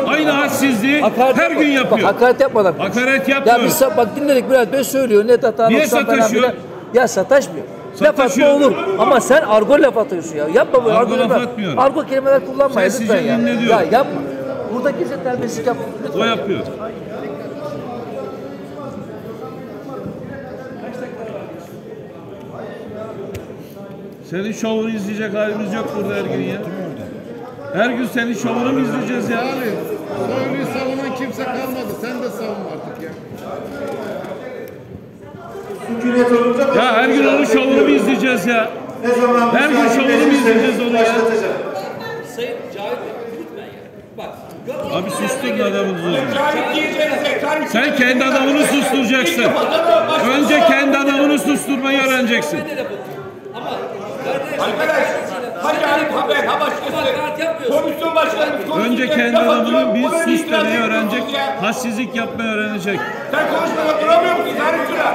Aynı hadsizliği Hakaret her yapma. gün Bak yapıyor. hakaret yapmadan konuş. Hakaret Ya yapmıyor. biz sa- bak dinledik Bülent Bey söylüyor net hata Niye noksan falan sataşıyor? filan. Ya sataşmıyor. Laf atma Sataşıyor. olur ama sen argo laf atıyorsun ya. Yapma böyle Argo argo, laf laf atmıyorum. Argo kelimeler kullanma ya Sessizce lütfen ya. dinle diyor. Ya yapma. Burada kimse terbiyesizlik yapmıyor. Lütfen. O yapıyor. Senin şovunu izleyecek halimiz yok burada her gün ya. Her gün senin şovunu mu izleyeceğiz ya? Soylu'yu savunan kimse kalmadı. Sen de savun artık ya. Hükümet olunca Ya her gün onun şovunu mu izleyeceğiz ya? Ne zaman Her gün şovunu mu izleyeceğiz onu ya? Sayın Cahit Bey lütfen ya. Bak. Abi susturun adamı zorla. Cahit diyeceğinize, Cahit Sen kendi adamını susturacaksın. Önce kendi adamını susturmayı öğreneceksin. Arkadaş, ha Cahit haber, ha başkası. Komisyon başkanımız konuşurken Önce kendi laf atıyor, adamını bir ona sus demeyi öğrenecek. ya. Hassizlik yapmayı öğrenecek. Sen konuşmada duramıyor musun Cahit Çınar?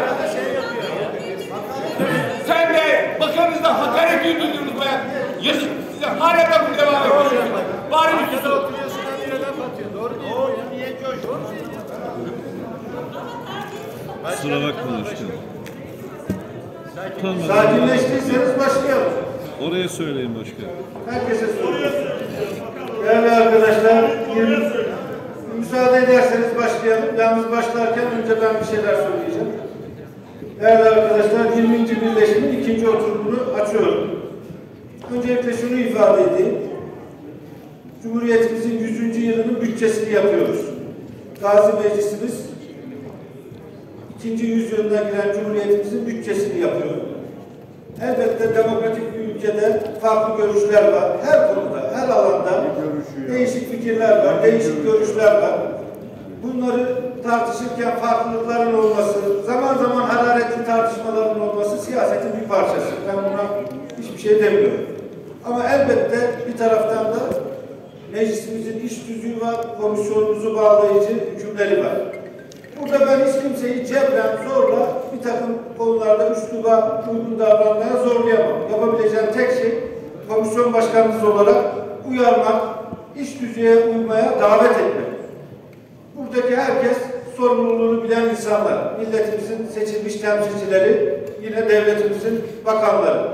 Sen de bakanınızla hakaret ediyorsunuz be. Yazık size hala da bu devam ediyorsunuz. Bari bir susun. Kusura bakma başkanım. Sakinleştiyseniz başlayalım. Oraya söyleyin başkanım. Herkese soruyorum. Değerli arkadaşlar, yirmi- müsaade ederseniz başlayalım. Yalnız başlarken önce ben bir şeyler söyleyeceğim. Değerli arkadaşlar, 20. birleşimin ikinci oturumunu açıyorum. Öncelikle şunu ifade edeyim. Cumhuriyetimizin 100. yılının bütçesini yapıyoruz. Gazi Meclisimiz ikinci yüzyılına giren Cumhuriyetimizin bütçesini yapıyor. Elbette demokratik bir ülkede farklı görüşler var. Her konuda, her alanda değişik fikirler var, değişik görüşler var. Bunları tartışırken farklılıkların olması, zaman zaman hararetli tartışmaların olması siyasetin bir parçası. Ben buna hiçbir şey demiyorum. Ama elbette bir taraftan da meclisimizin iş tüzüğü var, komisyonumuzu bağlayıcı hükümleri var. Burada ben hiç kimseyi cebren zorla bir takım konularda üsluba uygun davranmaya zorlayamam. Yapabileceğim tek şey komisyon başkanınız olarak uyarmak, iş düzeye uymaya davet etmek. Buradaki herkes sorumluluğunu bilen insanlar. Milletimizin seçilmiş temsilcileri, yine devletimizin bakanları.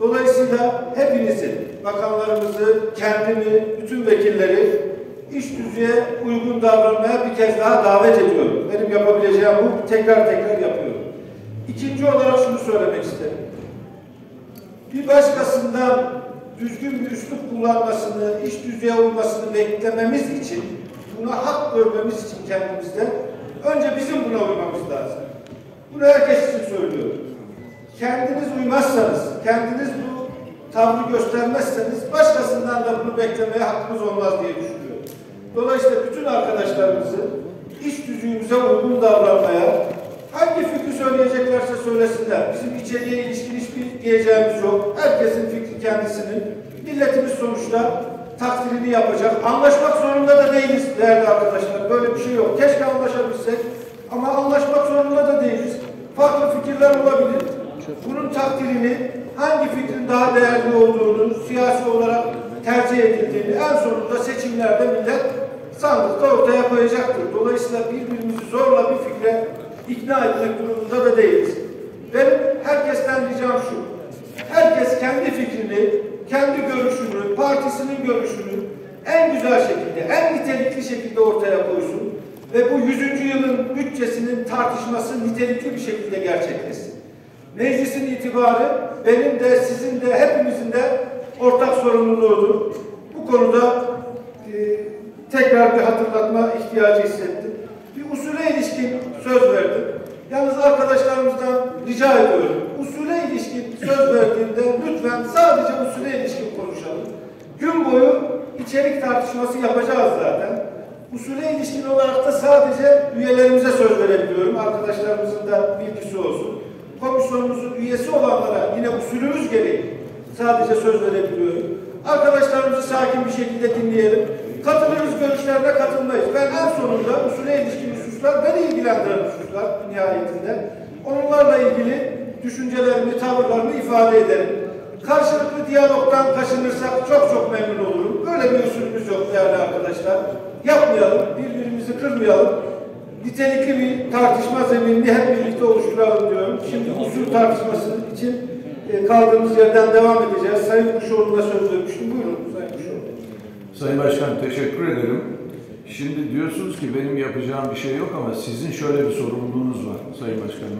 Dolayısıyla hepinizi, bakanlarımızı, kendimi, bütün vekilleri iş düzeye uygun davranmaya bir kez daha davet ediyorum. Benim yapabileceğim bu. Tekrar tekrar yapıyorum. İkinci olarak şunu söylemek isterim. Bir başkasından düzgün bir üslup kullanmasını, iş düzeye uymasını beklememiz için, buna hak görmemiz için kendimizde, önce bizim buna uymamız lazım. Bunu herkes için söylüyorum. Kendiniz uymazsanız, kendiniz bu tavrı göstermezseniz başkasından da bunu beklemeye hakkımız olmaz diye düşünüyorum. Dolayısıyla bütün arkadaşlarımızı iş düzüğümüze uygun davranmaya, hangi fikri söyleyeceklerse söylesinler. Bizim içeriye ilişkin hiçbir diyeceğimiz yok. Herkesin fikri kendisinin. Milletimiz sonuçta takdirini yapacak. Anlaşmak zorunda da değiliz değerli arkadaşlar. Böyle bir şey yok. Keşke anlaşabilsek ama anlaşmak zorunda da değiliz. Farklı fikirler olabilir. Bunun takdirini, hangi fikrin daha değerli olduğunu, siyasi olarak tercih edildiğini en sonunda seçimlerde millet sandıkta ortaya koyacaktır. Dolayısıyla birbirimizi zorla bir fikre ikna etmek durumunda da değiliz. Benim herkesten ricam şu. Herkes kendi fikrini, kendi görüşünü, partisinin görüşünü en güzel şekilde, en nitelikli şekilde ortaya koysun ve bu 100. yılın bütçesinin tartışması nitelikli bir şekilde gerçekleşsin. Meclisin itibarı benim de sizin de hepimizin de ortak sorumluluğudur. Bu konuda e, tekrar bir hatırlatma ihtiyacı hissettim. Bir usule ilişkin söz verdim. Yalnız arkadaşlarımızdan rica ediyorum. Usule ilişkin söz verdiğimde lütfen sadece usule ilişkin konuşalım. Gün boyu içerik tartışması yapacağız zaten. Usule ilişkin olarak da sadece üyelerimize söz verebiliyorum. Arkadaşlarımızın da bilgisi olsun. Komisyonumuzun üyesi olanlara yine usulümüz gereği sadece söz verebiliyorum. Arkadaşlarımızı sakin bir şekilde dinleyelim. Katılırız görüşlerine katılmayız. Ben en sonunda usule ilişkin hususlar beni ilgilendiren hususlar nihayetinde. Onlarla ilgili düşüncelerimi, tavırlarımı ifade ederim. Karşılıklı diyalogdan kaçınırsak çok çok memnun olurum. Böyle bir usulümüz yok değerli arkadaşlar. Yapmayalım, birbirimizi kırmayalım. Nitelikli bir tartışma zeminini hep birlikte oluşturalım diyorum. Şimdi usul tartışması için e, kaldığımız yerden devam edeceğiz. Sayın Kuşoğlu'na söz vermiştim. Buyurun Sayın Kuşoğlu. Sayın Başkan teşekkür ederim. Şimdi diyorsunuz ki benim yapacağım bir şey yok ama sizin şöyle bir sorumluluğunuz var Sayın Başkanım.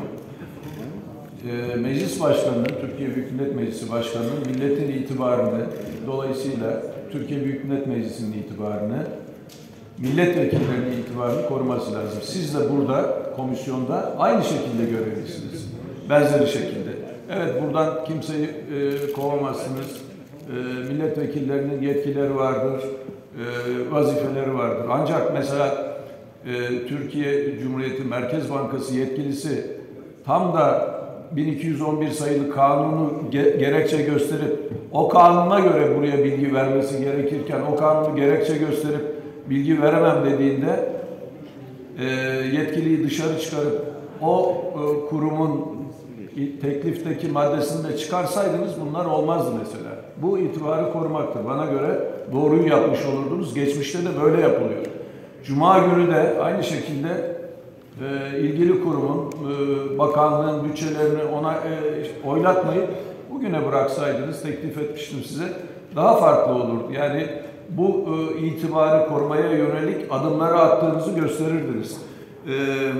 Ee, Meclis Başkanı'nın, Türkiye Büyük Millet Meclisi Başkanı'nın milletin itibarını, dolayısıyla Türkiye Büyük Millet Meclisi'nin itibarını, milletvekillerinin itibarını koruması lazım. Siz de burada komisyonda aynı şekilde görevlisiniz. Benzeri şekilde. Evet buradan kimseyi e, kovamazsınız. E, milletvekillerinin yetkileri vardır, e, vazifeleri vardır. Ancak mesela e, Türkiye Cumhuriyeti Merkez Bankası yetkilisi tam da 1211 sayılı kanunu ge- gerekçe gösterip o kanuna göre buraya bilgi vermesi gerekirken o kanunu gerekçe gösterip bilgi veremem dediğinde e, yetkiliyi dışarı çıkarıp o e, kurumun teklifteki maddesini de çıkarsaydınız bunlar olmazdı mesela. Bu itibarı korumaktır. Bana göre doğruyu yapmış olurdunuz. Geçmişte de böyle yapılıyor. Cuma günü de aynı şekilde e, ilgili kurumun, e, bakanlığın bütçelerini ona e, oylatmayıp bugüne bıraksaydınız teklif etmiştim size daha farklı olurdu. Yani bu e, itibarı korumaya yönelik adımları attığınızı gösterirdiniz. E,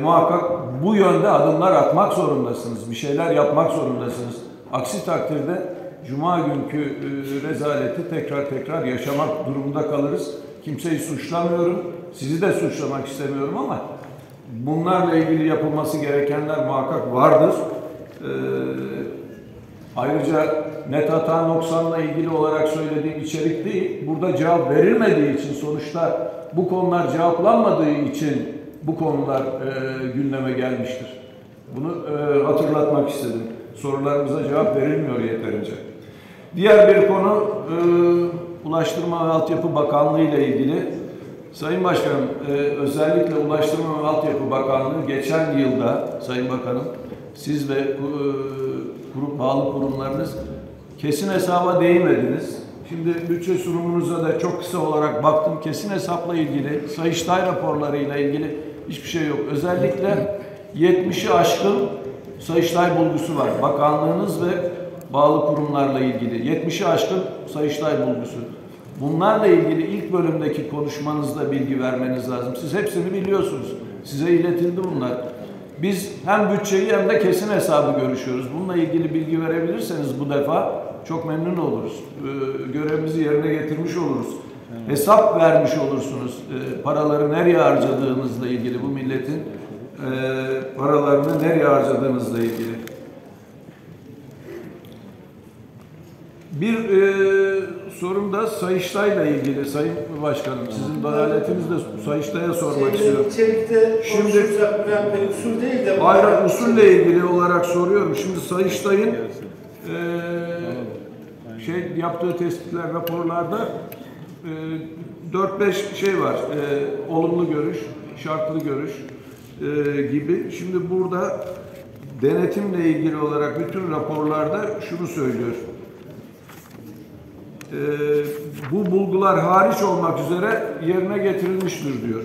muhakkak bu yönde adımlar atmak zorundasınız. Bir şeyler yapmak zorundasınız. Aksi takdirde Cuma günkü e, rezaleti tekrar tekrar yaşamak durumunda kalırız. Kimseyi suçlamıyorum. Sizi de suçlamak istemiyorum ama bunlarla ilgili yapılması gerekenler muhakkak vardır. Ee, ayrıca net hata noksanla ilgili olarak söylediğim içerik değil, burada cevap verilmediği için sonuçta bu konular cevaplanmadığı için bu konular e, gündeme gelmiştir. Bunu e, hatırlatmak istedim. Sorularımıza cevap verilmiyor yeterince. Diğer bir konu e, Ulaştırma ve Altyapı Bakanlığı ile ilgili. Sayın Başkanım, e, özellikle Ulaştırma ve Altyapı Bakanlığı geçen yılda, Sayın Bakanım, siz ve e, kurum, bağlı kurumlarınız kesin hesaba değinmediniz. Şimdi bütçe sunumunuza da çok kısa olarak baktım. Kesin hesapla ilgili, Sayıştay raporlarıyla ilgili hiçbir şey yok. Özellikle 70'i aşkın Sayıştay bulgusu var. Bakanlığınız ve bağlı kurumlarla ilgili 70'i aşkın Sayıştay bulgusu. Bunlarla ilgili ilk bölümdeki konuşmanızda bilgi vermeniz lazım. Siz hepsini biliyorsunuz. Size iletildi bunlar. Biz hem bütçeyi hem de kesin hesabı görüşüyoruz. Bununla ilgili bilgi verebilirseniz bu defa çok memnun oluruz. Ee, görevimizi yerine getirmiş oluruz. Hesap vermiş olursunuz. Ee, paraları nereye harcadığınızla ilgili bu milletin e, paralarını nereye harcadığınızla ilgili. Bir e, sorum da Sayıştay'la ilgili Sayın Başkanım. Sizin dalaletiniz de Sayıştay'a sormak istiyorum. İçerikte Şimdi- Bülent Bey usul değil de Bayrak usulle ilgili olarak soruyorum. Şimdi Sayıştay'ın eee şey yaptığı tespitler raporlarda 4-5 şey var. Eee, olumlu görüş, şartlı görüş eee, gibi. Şimdi burada denetimle ilgili olarak bütün raporlarda şunu söylüyor. Eee, bu bulgular hariç olmak üzere yerine getirilmiştir diyor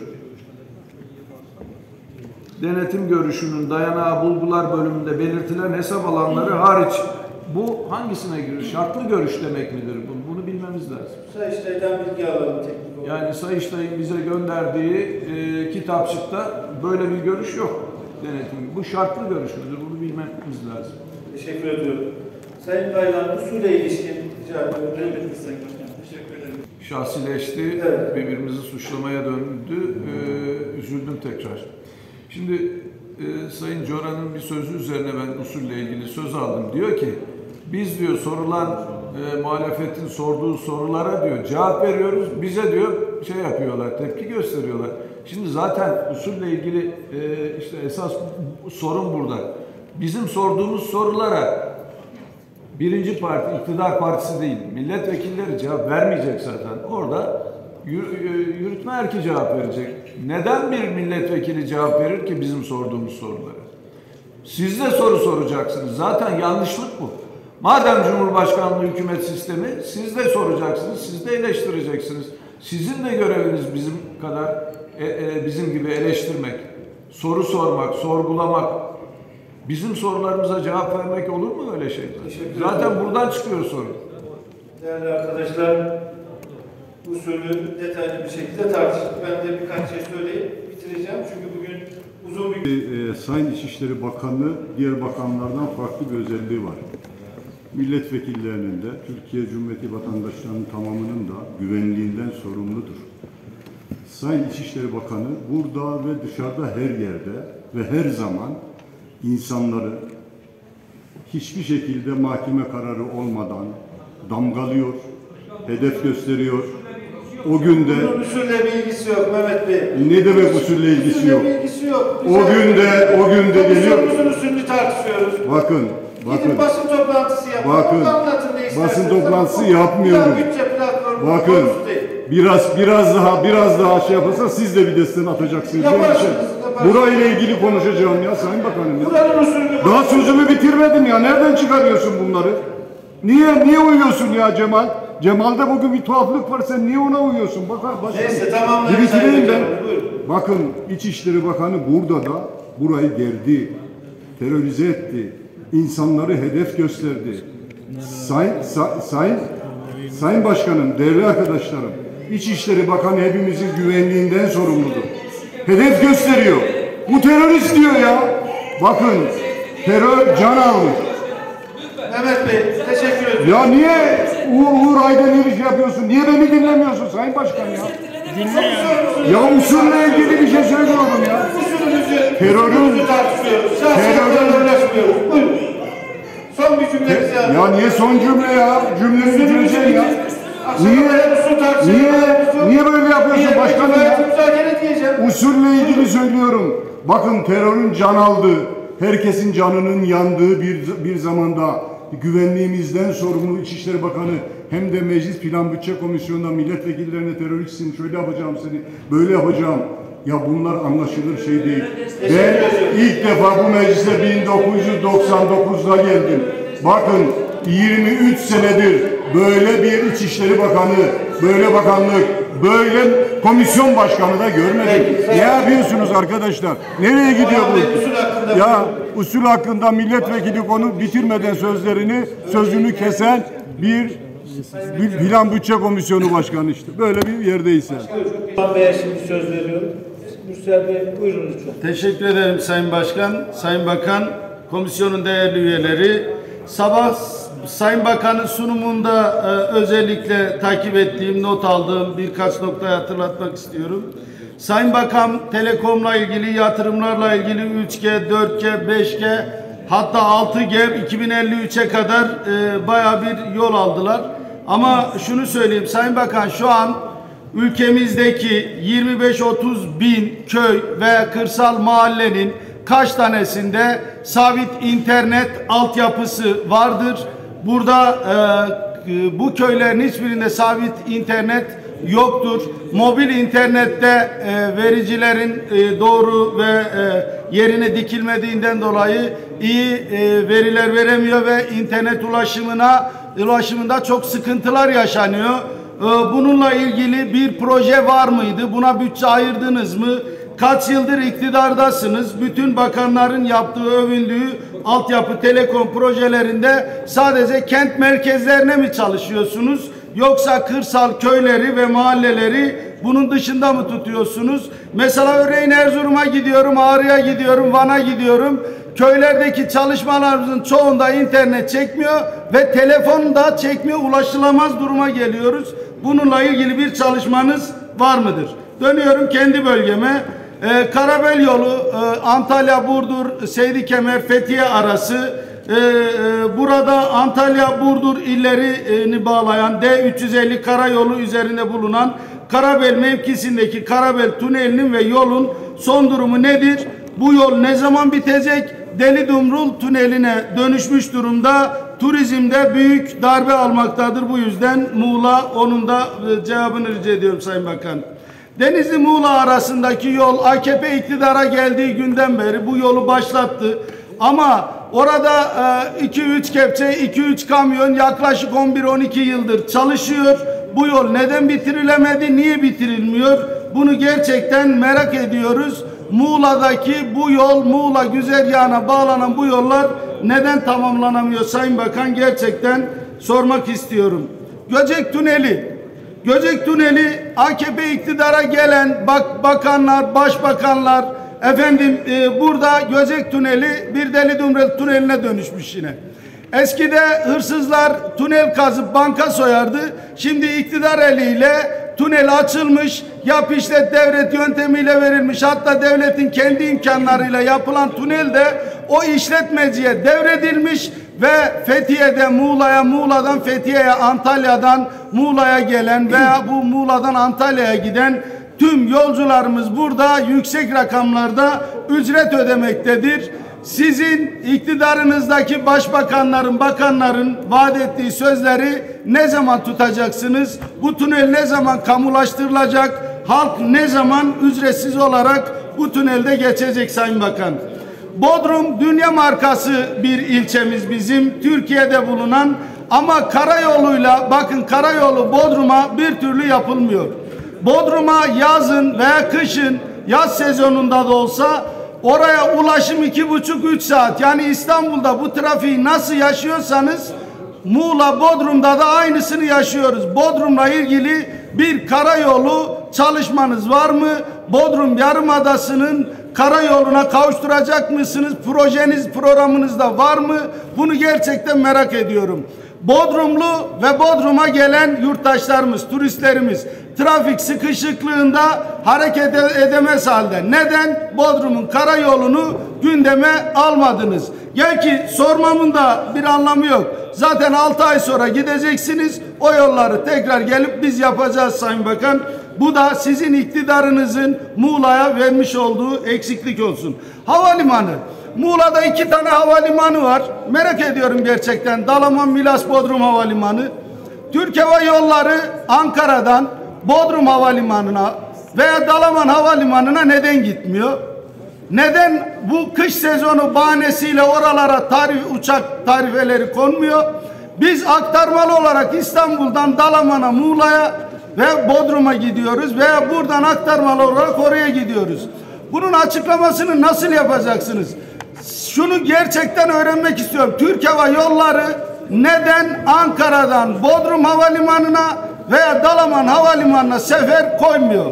denetim görüşünün dayanağı bulgular bölümünde belirtilen hesap alanları hariç bu hangisine girer? Şartlı görüş demek midir? Bu- bilmemiz lazım. Sayıştay'dan bilgi alalım teknik olarak. Yani Sayıştay'ın bize gönderdiği e, kitapçıkta böyle bir görüş yok denetim. Bu şartlı görüş müdür? Bunu bilmemiz lazım. Teşekkür ediyorum. Sayın Baylan usule ilişkin rica ediyorum. şahsileşti, Evet. birbirimizi suçlamaya döndü. Ee, üzüldüm tekrar. Şimdi e, Sayın Coran'ın bir sözü üzerine ben usulle ilgili söz aldım. Diyor ki, biz diyor sorulan e, muhalefetin sorduğu sorulara diyor cevap veriyoruz. Bize diyor şey yapıyorlar, tepki gösteriyorlar. Şimdi zaten usulle ilgili e, işte esas sorun burada. Bizim sorduğumuz sorulara birinci parti, iktidar partisi değil, milletvekilleri cevap vermeyecek zaten. Orada e, yürütme erki cevap verecek. Neden bir milletvekili cevap verir ki bizim sorduğumuz sorulara? Siz de soru soracaksınız. Zaten yanlışlık bu. Madem Cumhurbaşkanlığı hükümet sistemi siz de soracaksınız, siz de eleştireceksiniz. Sizin de göreviniz bizim kadar e, e, bizim gibi eleştirmek, soru sormak, sorgulamak. Bizim sorularımıza cevap vermek olur mu öyle şeyler? Zaten buradan çıkıyor soru. Değerli arkadaşlar, usulü detaylı bir şekilde tartıştık. Ben de birkaç şey söyleyip bitireceğim. Çünkü bugün uzun bir Ee, Sayın İçişleri Bakanı diğer bakanlardan farklı bir özelliği var. Milletvekillerinin de Türkiye Cumhuriyeti vatandaşlarının tamamının da güvenliğinden sorumludur. Sayın İçişleri Bakanı burada ve dışarıda her yerde ve her zaman insanları hiçbir şekilde mahkeme kararı olmadan damgalıyor, hedef gösteriyor. O günde Bunun usulle bir ilgisi yok Mehmet Bey. ne demek usulle ilgisi Usulle yok? bir ilgisi yok. O günde, o günde geliyor. Komisyonumuzun usulünü tartışıyoruz. Bakın, bakın. Gidin basın toplantısı yapın. Bakın, anlatın ne basın toplantısı yapmıyorum. bütçe platformu Bakın biraz biraz daha biraz daha şey yaparsa siz de bir destek atacaksınız. Yaparsınız, bir şey. yaparsınız. Burayla ilgili konuşacağım ya Sayın Bakanım ya. Buranın usulünü Daha sözümü bitirmedim ya. Nereden çıkarıyorsun bunları? Niye niye uyuyorsun ya Cemal? Cemal'de bugün bir tuhaflık var. Sen niye ona uyuyorsun? Bakar başka. Neyse, tamamlayın bitireyim ben. Buyurun. Bakın İçişleri Bakanı burada da burayı gerdi. Terörize etti. İnsanları hedef gösterdi. Sayın, sa- sayın, sayın Başkanım, değerli arkadaşlarım, İçişleri Bakanı hepimizin güvenliğinden sorumludur. Hedef gösteriyor. Bu terörist diyor ya. Bakın, terör can almış. Mehmet Bey teşekkür ediyorum. Ya niye Uğur, Uğur Aydın'ı bir şey yapıyorsun? Niye beni dinlemiyorsun Sayın Başkan ya? Ya usulle ilgili bir şey söylüyorum ya. Terörün- terörün-. Buyurun. Son bir yapın. Ya niye son cümle ya? Cümleni bitireceksin ya. Niye? Niye? Niye böyle yapıyorsun başkanım ya? Usulle ilgili söylüyorum. Bakın terörün can aldığı, herkesin canının yandığı bir, bir zamanda güvenliğimizden sorumlu İçişleri Bakanı hem de Meclis Plan Bütçe Komisyonu'nda milletvekillerine teröristsin, şöyle yapacağım seni, böyle yapacağım. Ya bunlar anlaşılır şey değil. Ben ilk defa bu meclise 1999'da geldim. Bakın 23 senedir böyle bir İçişleri Bakanı, böyle bakanlık, böyle komisyon başkanı da görmedik. Ne yapıyorsunuz arkadaşlar? Nereye gidiyor bu? Ya usul hakkında milletvekili konu bitirmeden sözlerini, sözünü kesen bir plan bütçe komisyonu başkanı işte. Böyle bir yerdeyiz yani. Bey'e şimdi söz veriyorum. Mürsel Bey buyurun lütfen. Teşekkür ederim Sayın Başkan, Sayın Bakan, komisyonun değerli üyeleri. Sabah Sayın Bakan'ın sunumunda e, özellikle takip ettiğim, not aldığım birkaç noktayı hatırlatmak istiyorum. Sayın Bakan Telekom'la ilgili, yatırımlarla ilgili 3G, 4G, 5G hatta 6G 2053'e kadar e, bayağı bir yol aldılar. Ama şunu söyleyeyim Sayın Bakan şu an ülkemizdeki 25-30 bin köy ve kırsal mahallenin kaç tanesinde sabit internet altyapısı vardır? Burada e, bu köylerin hiçbirinde sabit internet yoktur. Mobil internette e, vericilerin e, doğru ve e, yerine dikilmediğinden dolayı iyi e, veriler veremiyor ve internet ulaşımına ulaşımında çok sıkıntılar yaşanıyor. Ee, Bununla ilgili bir proje var mıydı? Buna bütçe ayırdınız mı? Kaç yıldır iktidardasınız? Bütün bakanların yaptığı, övündüğü altyapı telekom projelerinde sadece kent merkezlerine mi çalışıyorsunuz? Yoksa kırsal köyleri ve mahalleleri bunun dışında mı tutuyorsunuz? Mesela örneğin Erzurum'a gidiyorum, Ağrı'ya gidiyorum, Van'a gidiyorum. Köylerdeki çalışmalarımızın çoğunda internet çekmiyor ve telefon da çekmiyor, ulaşılamaz duruma geliyoruz. Bununla ilgili bir çalışmanız var mıdır? Dönüyorum kendi bölgeme. Ee, Karabel yolu e, Antalya, Burdur, Seydi Kemer, Fethiye arası e, e, burada Antalya Burdur illerini bağlayan D350 karayolu üzerinde bulunan Karabel mevkisindeki Karabel tünelinin ve yolun son durumu nedir? Bu yol ne zaman bitecek? Deli Dumrul tüneline dönüşmüş durumda. Turizmde büyük darbe almaktadır. Bu yüzden Muğla onun da e, cevabını rica ediyorum Sayın Bakan. Denizli Muğla arasındaki yol AKP iktidara geldiği günden beri bu yolu başlattı. Ama orada 2-3 kepçe, 2-3 kamyon yaklaşık 11-12 yıldır çalışıyor. Bu yol neden bitirilemedi, niye bitirilmiyor? Bunu gerçekten merak ediyoruz. Muğla'daki bu yol, Muğla güzergahına bağlanan bu yollar neden tamamlanamıyor Sayın Bakan? Gerçekten sormak istiyorum. Göcek Tüneli, Göcek Tüneli AKP iktidara gelen bak bakanlar, başbakanlar efendim e, burada Göcek Tüneli bir Deli Dumrul Tüneli'ne dönüşmüş yine. Eskide hırsızlar tünel kazıp banka soyardı. Şimdi iktidar eliyle tünel açılmış, yap işlet devlet yöntemiyle verilmiş. Hatta devletin kendi imkanlarıyla yapılan tünel de o işletmeciye devredilmiş ve Fethiye'de Muğla'ya, Muğla'dan Fethiye'ye, Antalya'dan Muğla'ya gelen veya bu Muğla'dan Antalya'ya giden tüm yolcularımız burada yüksek rakamlarda ücret ödemektedir. Sizin iktidarınızdaki başbakanların, bakanların vaat ettiği sözleri ne zaman tutacaksınız? Bu tünel ne zaman kamulaştırılacak? Halk ne zaman ücretsiz olarak bu tünelde geçecek Sayın Bakan? Bodrum dünya markası bir ilçemiz bizim. Türkiye'de bulunan ama karayoluyla bakın karayolu Bodrum'a bir türlü yapılmıyor. Bodrum'a yazın veya kışın yaz sezonunda da olsa oraya ulaşım iki buçuk üç saat. Yani İstanbul'da bu trafiği nasıl yaşıyorsanız Muğla Bodrum'da da aynısını yaşıyoruz. Bodrum'la ilgili bir karayolu çalışmanız var mı? Bodrum Yarımadası'nın karayoluna kavuşturacak mısınız? Projeniz, programınızda var mı? Bunu gerçekten merak ediyorum. Bodrumlu ve Bodrum'a gelen yurttaşlarımız, turistlerimiz trafik sıkışıklığında hareket edemez halde. Neden? Bodrum'un karayolunu gündeme almadınız. Gel ki sormamın da bir anlamı yok. Zaten 6 ay sonra gideceksiniz. O yolları tekrar gelip biz yapacağız Sayın Bakan. Bu da sizin iktidarınızın Muğla'ya vermiş olduğu eksiklik olsun. Havalimanı. Muğla'da iki tane havalimanı var. Merak ediyorum gerçekten. Dalaman Milas Bodrum Havalimanı. Türk Hava Yolları Ankara'dan Bodrum Havalimanı'na veya Dalaman Havalimanı'na neden gitmiyor? Neden bu kış sezonu bahanesiyle oralara tarif, uçak tarifeleri konmuyor? Biz aktarmalı olarak İstanbul'dan Dalaman'a, Muğla'ya ve Bodrum'a gidiyoruz veya buradan aktarmalı olarak oraya gidiyoruz. Bunun açıklamasını nasıl yapacaksınız? Şunu gerçekten öğrenmek istiyorum. Türk Hava Yolları neden Ankara'dan Bodrum Havalimanı'na veya Dalaman Havalimanı'na sefer koymuyor?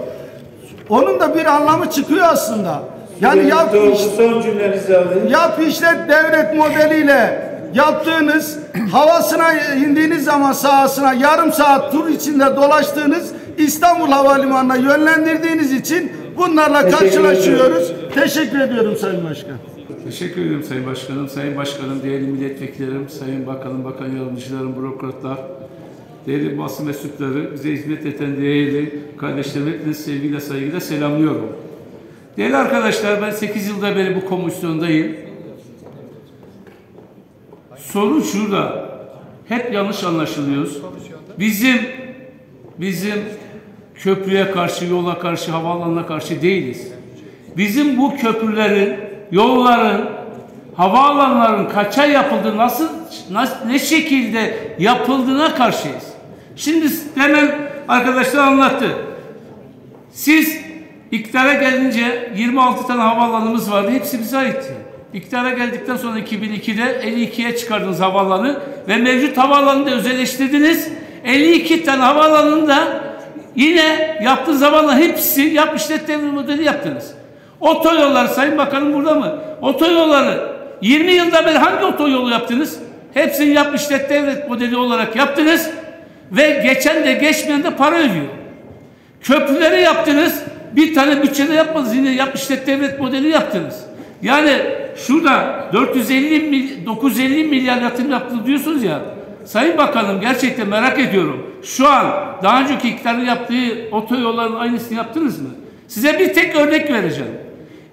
Onun da bir anlamı çıkıyor aslında. Yani yap, alayım. yap işlet devlet modeliyle yaptığınız havasına indiğiniz zaman sahasına yarım saat tur içinde dolaştığınız İstanbul Havalimanı'na yönlendirdiğiniz için bunlarla Teşekkür karşılaşıyoruz. Teşekkür ediyorum Sayın Başkan. Teşekkür ederim Sayın Başkanım. Sayın Başkanım, değerli milletvekillerim, Sayın Bakanım, Bakan Yardımcılarım, bürokratlar, değerli basın mensupları, bize hizmet eden değerli kardeşlerim hepinizi sevgiyle, saygıyla selamlıyorum. Değerli arkadaşlar, ben 8 yılda beri bu komisyondayım. Sorun şurada. Hep yanlış anlaşılıyoruz. Bizim bizim köprüye karşı, yola karşı, havaalanına karşı değiliz. Bizim bu köprülerin, yolların, havaalanların kaça yapıldığı, nasıl, ne şekilde yapıldığına karşıyız. Şimdi hemen arkadaşlar anlattı. Siz iktidara gelince 26 tane havaalanımız vardı. Hepsi bize aitti. İktidara geldikten sonra 2002'de 52'ye çıkardınız havaalanı ve mevcut havaalanını da özelleştirdiniz. 52 tane havaalanını da yine yaptığı zamanla hepsi yap işlet devri modeli yaptınız. Otoyollar Sayın Bakanım burada mı? Otoyolları 20 yılda beri hangi otoyolu yaptınız? Hepsini yap işlet devlet modeli olarak yaptınız ve geçen de geçmeyen de para ödüyor. Köprüleri yaptınız. Bir tane bütçede yapmadınız. Yine yap işlet devlet modeli yaptınız. Yani şurada 450 mil, 950 milyar yatırım yaptı diyorsunuz ya. Sayın Bakanım gerçekten merak ediyorum. Şu an daha önceki iktidarın yaptığı otoyolların aynısını yaptınız mı? Size bir tek örnek vereceğim.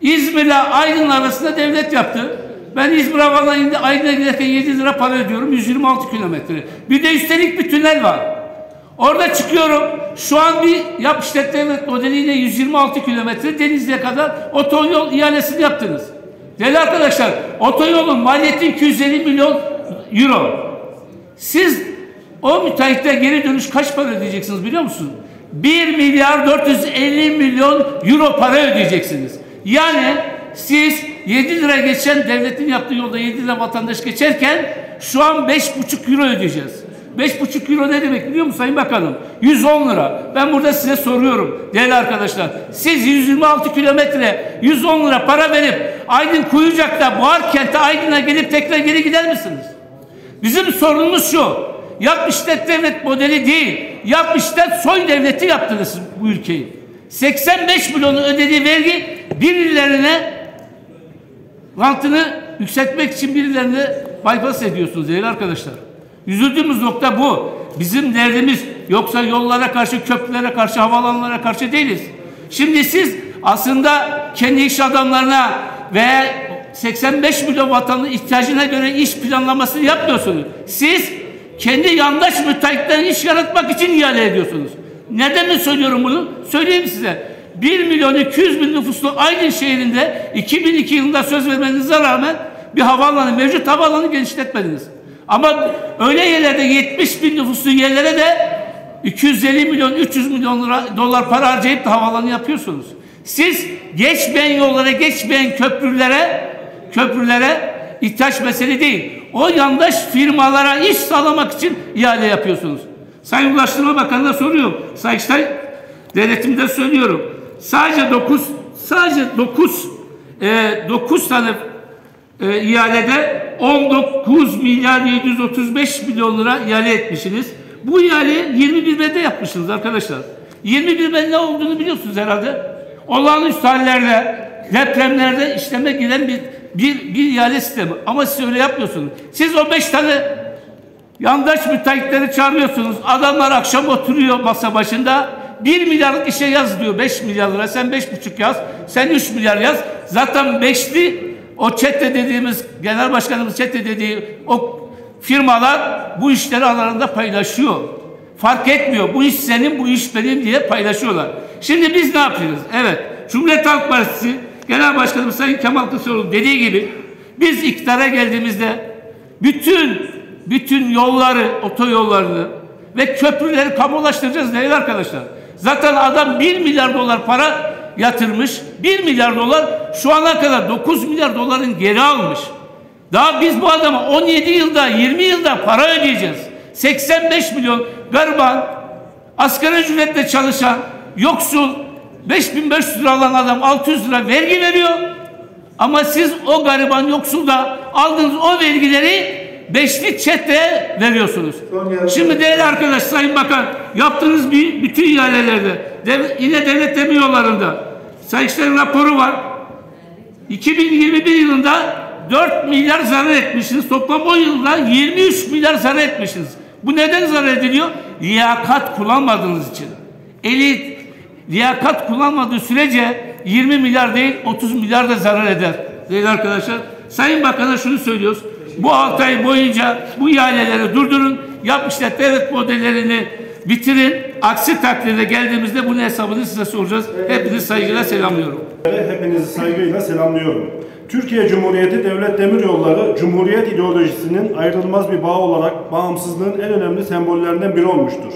İzmir'le Aydın arasında devlet yaptı. Ben İzmir Havalı'na indi, Aydın'a giderken 7 lira para ödüyorum. 126 kilometre. Bir de üstelik bir tünel var. Orada çıkıyorum. Şu an bir yap işlet devlet modeliyle 126 kilometre Denizli'ye kadar otoyol ihalesini yaptınız. Değerli arkadaşlar, otoyolun maliyeti 250 milyon euro. Siz o müteahhite geri dönüş kaç para ödeyeceksiniz biliyor musunuz? 1 milyar 450 milyon euro para ödeyeceksiniz. Yani siz 7 lira geçen devletin yaptığı yolda 7 lira vatandaş geçerken şu an 5,5 euro ödeyeceğiz. 5,5 euro ne demek biliyor musun Sayın Bakanım? 110 lira. Ben burada size soruyorum değerli arkadaşlar. Siz 126 kilometre 110 lira para verip Aydın Kuyucak'ta Buharkent'e Aydın'a gelip tekrar geri gider misiniz? Bizim sorunumuz şu. Yap işlet devlet modeli değil. Yap işlet soy devleti yaptınız bu ülkeyi. 85 milyonu ödediği vergi birilerine rantını yükseltmek için birilerine bypass ediyorsunuz değerli arkadaşlar. Üzüldüğümüz nokta bu. Bizim derdimiz yoksa yollara karşı, köprülere karşı, havalanlara karşı değiliz. Şimdi siz aslında kendi iş adamlarına ve 85 milyon vatanın ihtiyacına göre iş planlamasını yapmıyorsunuz. Siz kendi yandaş müteahhitlerin iş yaratmak için ihale ediyorsunuz. Neden mi söylüyorum bunu? Söyleyeyim size. 1 milyon 200 bin nüfuslu Aydın şehrinde 2002 yılında söz vermenize rağmen bir havaalanı, mevcut havaalanı genişletmediniz. Ama öyle yerlerde 70 bin nüfuslu yerlere de 250 milyon 300 milyon lira, dolar para harcayıp da havaalanı yapıyorsunuz. Siz geçmeyen yollara, geçmeyen köprülere, köprülere ihtiyaç mesele değil. O yandaş firmalara iş sağlamak için ihale yapıyorsunuz. Sayın Ulaştırma Bakanı'na soruyorum. Sayıştay devletimde söylüyorum. Sadece 9 sadece 9 e, 9 tane e, ihalede 19 milyar 735 milyon lira ihale etmişsiniz. Bu ihaleyi 21 bende yapmışsınız arkadaşlar. 21 ben ne olduğunu biliyorsunuz herhalde. Olağanüstü hallerde, depremlerde işleme giren bir, bir, bir ihale sistemi. Ama siz öyle yapmıyorsunuz. Siz o 5 tane yandaş müteahhitleri çağırıyorsunuz. Adamlar akşam oturuyor masa başında. 1 milyarlık işe yaz diyor 5 milyar lira. Sen 5,5 yaz. Sen 3 milyar yaz. Zaten beşli o çete dediğimiz genel başkanımız çete dediği o firmalar bu işleri aralarında paylaşıyor. Fark etmiyor. Bu iş senin, bu iş benim diye paylaşıyorlar. Şimdi biz ne yapıyoruz? Evet. Cumhuriyet Halk Partisi Genel Başkanımız Sayın Kemal Kılıçdaroğlu dediği gibi biz iktidara geldiğimizde bütün bütün yolları, otoyollarını ve köprüleri kamulaştıracağız değerli arkadaşlar. Zaten adam 1 milyar dolar para yatırmış. 1 milyar dolar şu ana kadar 9 milyar doların geri almış. Daha biz bu adama 17 yılda 20 yılda para ödeyeceğiz. 85 milyon gariban asgari ücretle çalışan yoksul 5500 lira alan adam 600 lira vergi veriyor. Ama siz o gariban yoksulda aldığınız o vergileri beşli çeteye veriyorsunuz. Şimdi değerli arkadaş Sayın Bakan yaptığınız bir bütün ihalelerde dev, yine devlet demiyorlarında Sayıştay'ın raporu var. 2021 yılında 4 milyar zarar etmişsiniz. Toplam 10 yılda 23 milyar zarar etmişsiniz. Bu neden zarar ediliyor? Liyakat kullanmadığınız için. Elit liyakat kullanmadığı sürece 20 milyar değil 30 milyar da zarar eder. Değerli arkadaşlar Sayın Bakan'a şunu söylüyoruz. Bu 6 ay boyunca bu ihaleleri durdurun. Yap işlet devlet modellerini bitirin. Aksi takdirde geldiğimizde bunun hesabını size soracağız. Hepinizi saygıyla selamlıyorum. Hepinizi saygıyla selamlıyorum. Türkiye Cumhuriyeti Devlet Demiryolları, Cumhuriyet ideolojisinin ayrılmaz bir bağ olarak bağımsızlığın en önemli sembollerinden biri olmuştur.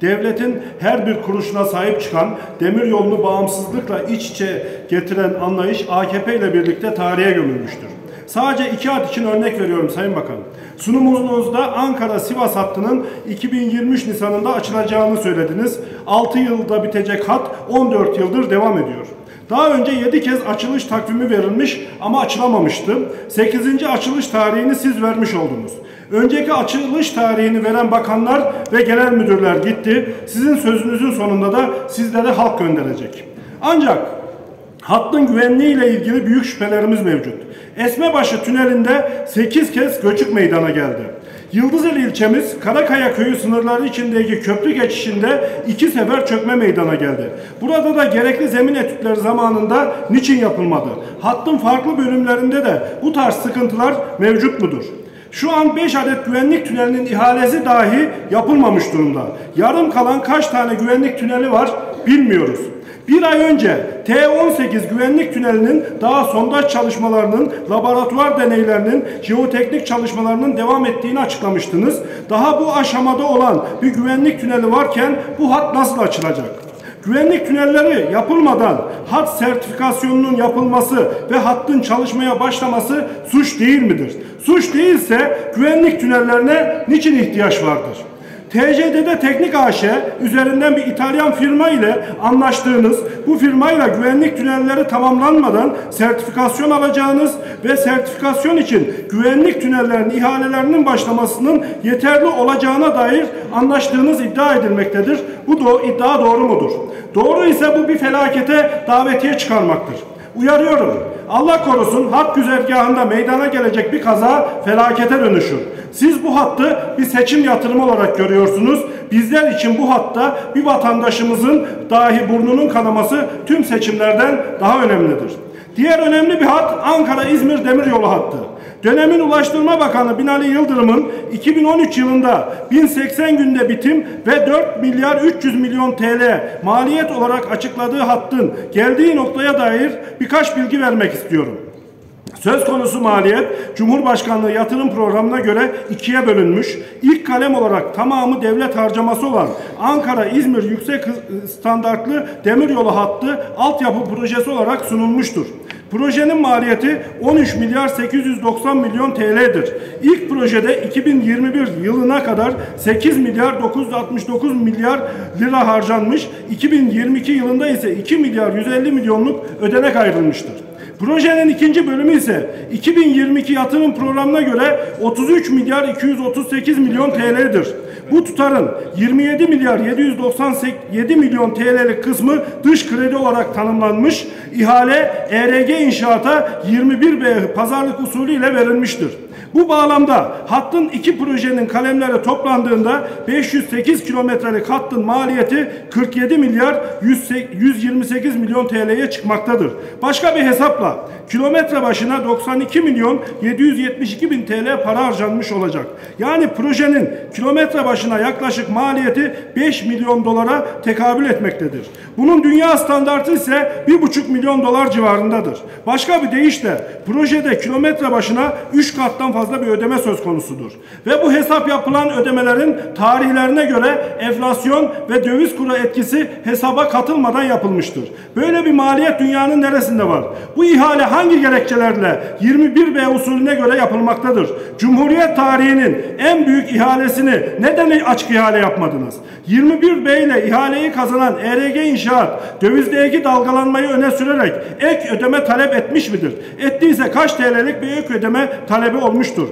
Devletin her bir kuruşuna sahip çıkan, demiryolunu bağımsızlıkla iç içe getiren anlayış AKP ile birlikte tarihe gömülmüştür. Sadece iki hat için örnek veriyorum Sayın Bakanım. Sunumunuzda Ankara-Sivas hattının 2023 Nisan'ında açılacağını söylediniz. 6 yılda bitecek hat 14 yıldır devam ediyor. Daha önce 7 kez açılış takvimi verilmiş ama açılamamıştı. 8. açılış tarihini siz vermiş oldunuz. Önceki açılış tarihini veren bakanlar ve genel müdürler gitti. Sizin sözünüzün sonunda da sizlere halk gönderecek. Ancak Hattın güvenliği ile ilgili büyük şüphelerimiz mevcut. Esmebaşı tünelinde 8 kez göçük meydana geldi. Yıldızeli ilçemiz Karakaya köyü sınırları içindeki köprü geçişinde iki sefer çökme meydana geldi. Burada da gerekli zemin etütleri zamanında niçin yapılmadı? Hattın farklı bölümlerinde de bu tarz sıkıntılar mevcut mudur? Şu an 5 adet güvenlik tünelinin ihalesi dahi yapılmamış durumda. Yarım kalan kaç tane güvenlik tüneli var bilmiyoruz. Bir ay önce T18 güvenlik tünelinin daha sondaj çalışmalarının, laboratuvar deneylerinin, jeoteknik çalışmalarının devam ettiğini açıklamıştınız. Daha bu aşamada olan bir güvenlik tüneli varken bu hat nasıl açılacak? Güvenlik tünelleri yapılmadan hat sertifikasyonunun yapılması ve hattın çalışmaya başlaması suç değil midir? Suç değilse güvenlik tünellerine niçin ihtiyaç vardır? TCD'de Teknik AŞ üzerinden bir İtalyan firma ile anlaştığınız bu firmayla güvenlik tünelleri tamamlanmadan sertifikasyon alacağınız ve sertifikasyon için güvenlik tünellerinin ihalelerinin başlamasının yeterli olacağına dair anlaştığınız iddia edilmektedir. Bu do iddia doğru mudur? Doğru ise bu bir felakete davetiye çıkarmaktır. Uyarıyorum. Allah korusun hat güzergahında meydana gelecek bir kaza felakete dönüşür. Siz bu hattı bir seçim yatırımı olarak görüyorsunuz. Bizler için bu hatta bir vatandaşımızın dahi burnunun kanaması tüm seçimlerden daha önemlidir. Diğer önemli bir hat Ankara-İzmir demiryolu hattı. Dönemin Ulaştırma Bakanı Binali Yıldırım'ın 2013 yılında 1080 günde bitim ve 4 milyar 300 milyon TL maliyet olarak açıkladığı hattın geldiği noktaya dair birkaç bilgi vermek istiyorum. Söz konusu maliyet Cumhurbaşkanlığı yatırım programına göre ikiye bölünmüş. İlk kalem olarak tamamı devlet harcaması olan Ankara-İzmir yüksek standartlı demiryolu hattı altyapı projesi olarak sunulmuştur. Projenin maliyeti 13 milyar 890 milyon TL'dir. İlk projede 2021 yılına kadar 8 milyar 969 milyar lira harcanmış. 2022 yılında ise 2 milyar 150 milyonluk ödenek ayrılmıştır. Projenin ikinci bölümü ise 2022 yatırım programına göre 33 milyar 238 milyon TL'dir. Bu tutarın 27 milyar 797 milyon TL'lik kısmı dış kredi olarak tanımlanmış. İhale ERG inşaata 21B pazarlık usulü ile verilmiştir. Bu bağlamda hattın iki projenin kalemleri toplandığında 508 kilometrelik hattın maliyeti 47 milyar 128 milyon TL'ye çıkmaktadır. Başka bir hesapla kilometre başına 92 milyon 772 bin TL para harcanmış olacak. Yani projenin kilometre başına yaklaşık maliyeti 5 milyon dolara tekabül etmektedir. Bunun dünya standartı ise 1,5 milyon dolar civarındadır. Başka bir deyişle projede kilometre başına 3 kattan fazla bir ödeme söz konusudur. Ve bu hesap yapılan ödemelerin tarihlerine göre enflasyon ve döviz kuru etkisi hesaba katılmadan yapılmıştır. Böyle bir maliyet dünyanın neresinde var? Bu ihale hangi gerekçelerle 21B usulüne göre yapılmaktadır? Cumhuriyet tarihinin en büyük ihalesini neden açık ihale yapmadınız? 21B ile ihaleyi kazanan ERG İnşaat dövizdeki dalgalanmayı öne sürerek ek ödeme talep etmiş midir? Ettiyse kaç TL'lik bir ek ödeme talebi olmuştur?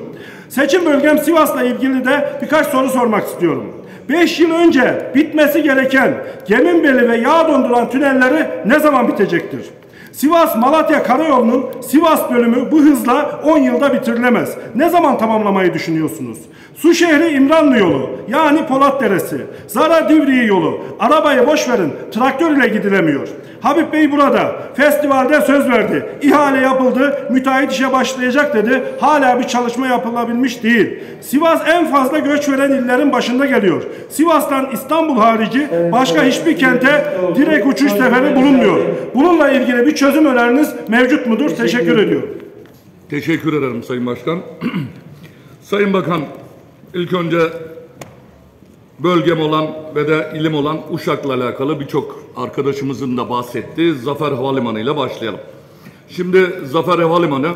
Seçim bölgem Sivas'la ilgili de birkaç soru sormak istiyorum. 5 yıl önce bitmesi gereken Gemimbeli ve yağ donduran tünelleri ne zaman bitecektir? Sivas-Malatya Karayolu'nun Sivas bölümü bu hızla 10 yılda bitirilemez. Ne zaman tamamlamayı düşünüyorsunuz? Su şehri İmranlı yolu yani Polat Deresi, Zara Divriği yolu. Arabayı boş verin traktör ile gidilemiyor. Habib Bey burada festivalde söz verdi. İhale yapıldı, müteahhit işe başlayacak dedi. Hala bir çalışma yapılabilmiş değil. Sivas en fazla göç veren illerin başında geliyor. Sivas'tan İstanbul harici başka hiçbir kente direkt uçuş seferi bulunmuyor. Bununla ilgili bir çözüm öneriniz mevcut mudur? Teşekkür ediyorum. Teşekkür ederim Sayın Başkan. Sayın Bakan, ilk önce bölgem olan ve de ilim olan Uşak'la alakalı birçok arkadaşımızın da bahsettiği Zafer Havalimanı ile başlayalım. Şimdi Zafer Havalimanı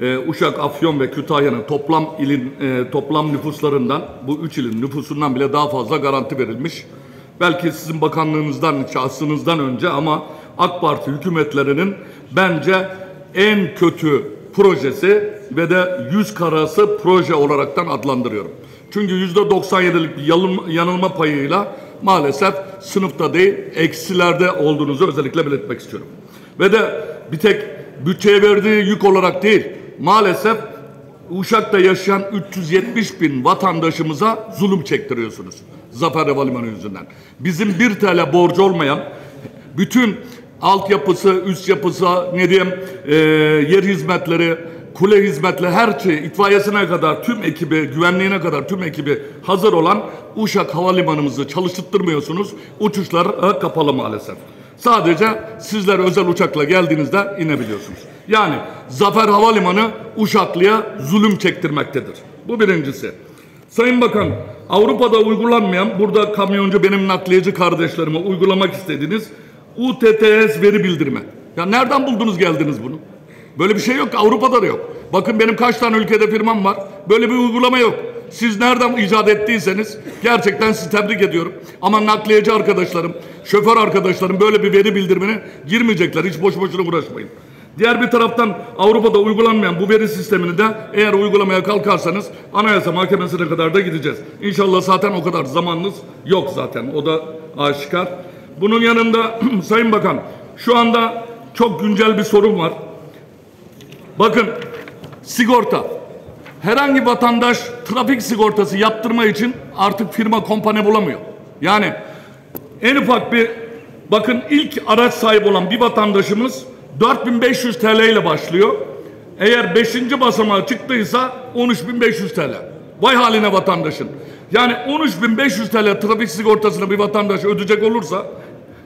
e, Uşak, Afyon ve Kütahya'nın toplam ilin e, toplam nüfuslarından bu üç ilin nüfusundan bile daha fazla garanti verilmiş. Belki sizin bakanlığınızdan, şahsınızdan önce ama AK Parti hükümetlerinin bence en kötü projesi ve de yüz karası proje olaraktan adlandırıyorum. Çünkü yüzde 97'lik bir yanılma payıyla maalesef sınıfta değil eksilerde olduğunuzu özellikle belirtmek istiyorum. Ve de bir tek bütçeye verdiği yük olarak değil, maalesef Uşak'ta yaşayan 370 bin vatandaşımıza zulüm çektiriyorsunuz. Zafer Havalimanı yüzünden. Bizim 1 TL borcu olmayan bütün altyapısı, üst yapısı, ne diyeyim, e, yer hizmetleri, kule hizmetleri, her şey, itfaiyesine kadar, tüm ekibi, güvenliğine kadar tüm ekibi hazır olan Uşak Havalimanımızı çalıştırmıyorsunuz. Uçuşlar kapalı maalesef. Sadece sizler özel uçakla geldiğinizde inebiliyorsunuz. Yani Zafer Havalimanı Uşaklı'ya zulüm çektirmektedir. Bu birincisi. Sayın Bakan, Avrupa'da uygulanmayan, burada kamyoncu benim nakliyeci kardeşlerime uygulamak istediğiniz UTTS veri bildirme. Ya nereden buldunuz geldiniz bunu? Böyle bir şey yok, Avrupa'da da yok. Bakın benim kaç tane ülkede firmam var. Böyle bir uygulama yok. Siz nereden icat ettiyseniz gerçekten sizi tebrik ediyorum. Ama nakliyeci arkadaşlarım, şoför arkadaşlarım böyle bir veri bildirimine girmeyecekler. Hiç boş boşuna uğraşmayın. Diğer bir taraftan Avrupa'da uygulanmayan bu veri sistemini de eğer uygulamaya kalkarsanız Anayasa Mahkemesi'ne kadar da gideceğiz. İnşallah zaten o kadar zamanınız yok zaten. O da aşikar. Bunun yanında Sayın Bakan şu anda çok güncel bir sorun var. Bakın sigorta. Herhangi vatandaş trafik sigortası yaptırma için artık firma kompanya bulamıyor. Yani en ufak bir bakın ilk araç sahibi olan bir vatandaşımız 4500 TL ile başlıyor. Eğer 5. basamağa çıktıysa 13500 TL. Vay haline vatandaşın. Yani 13500 TL trafik sigortasını bir vatandaş ödeyecek olursa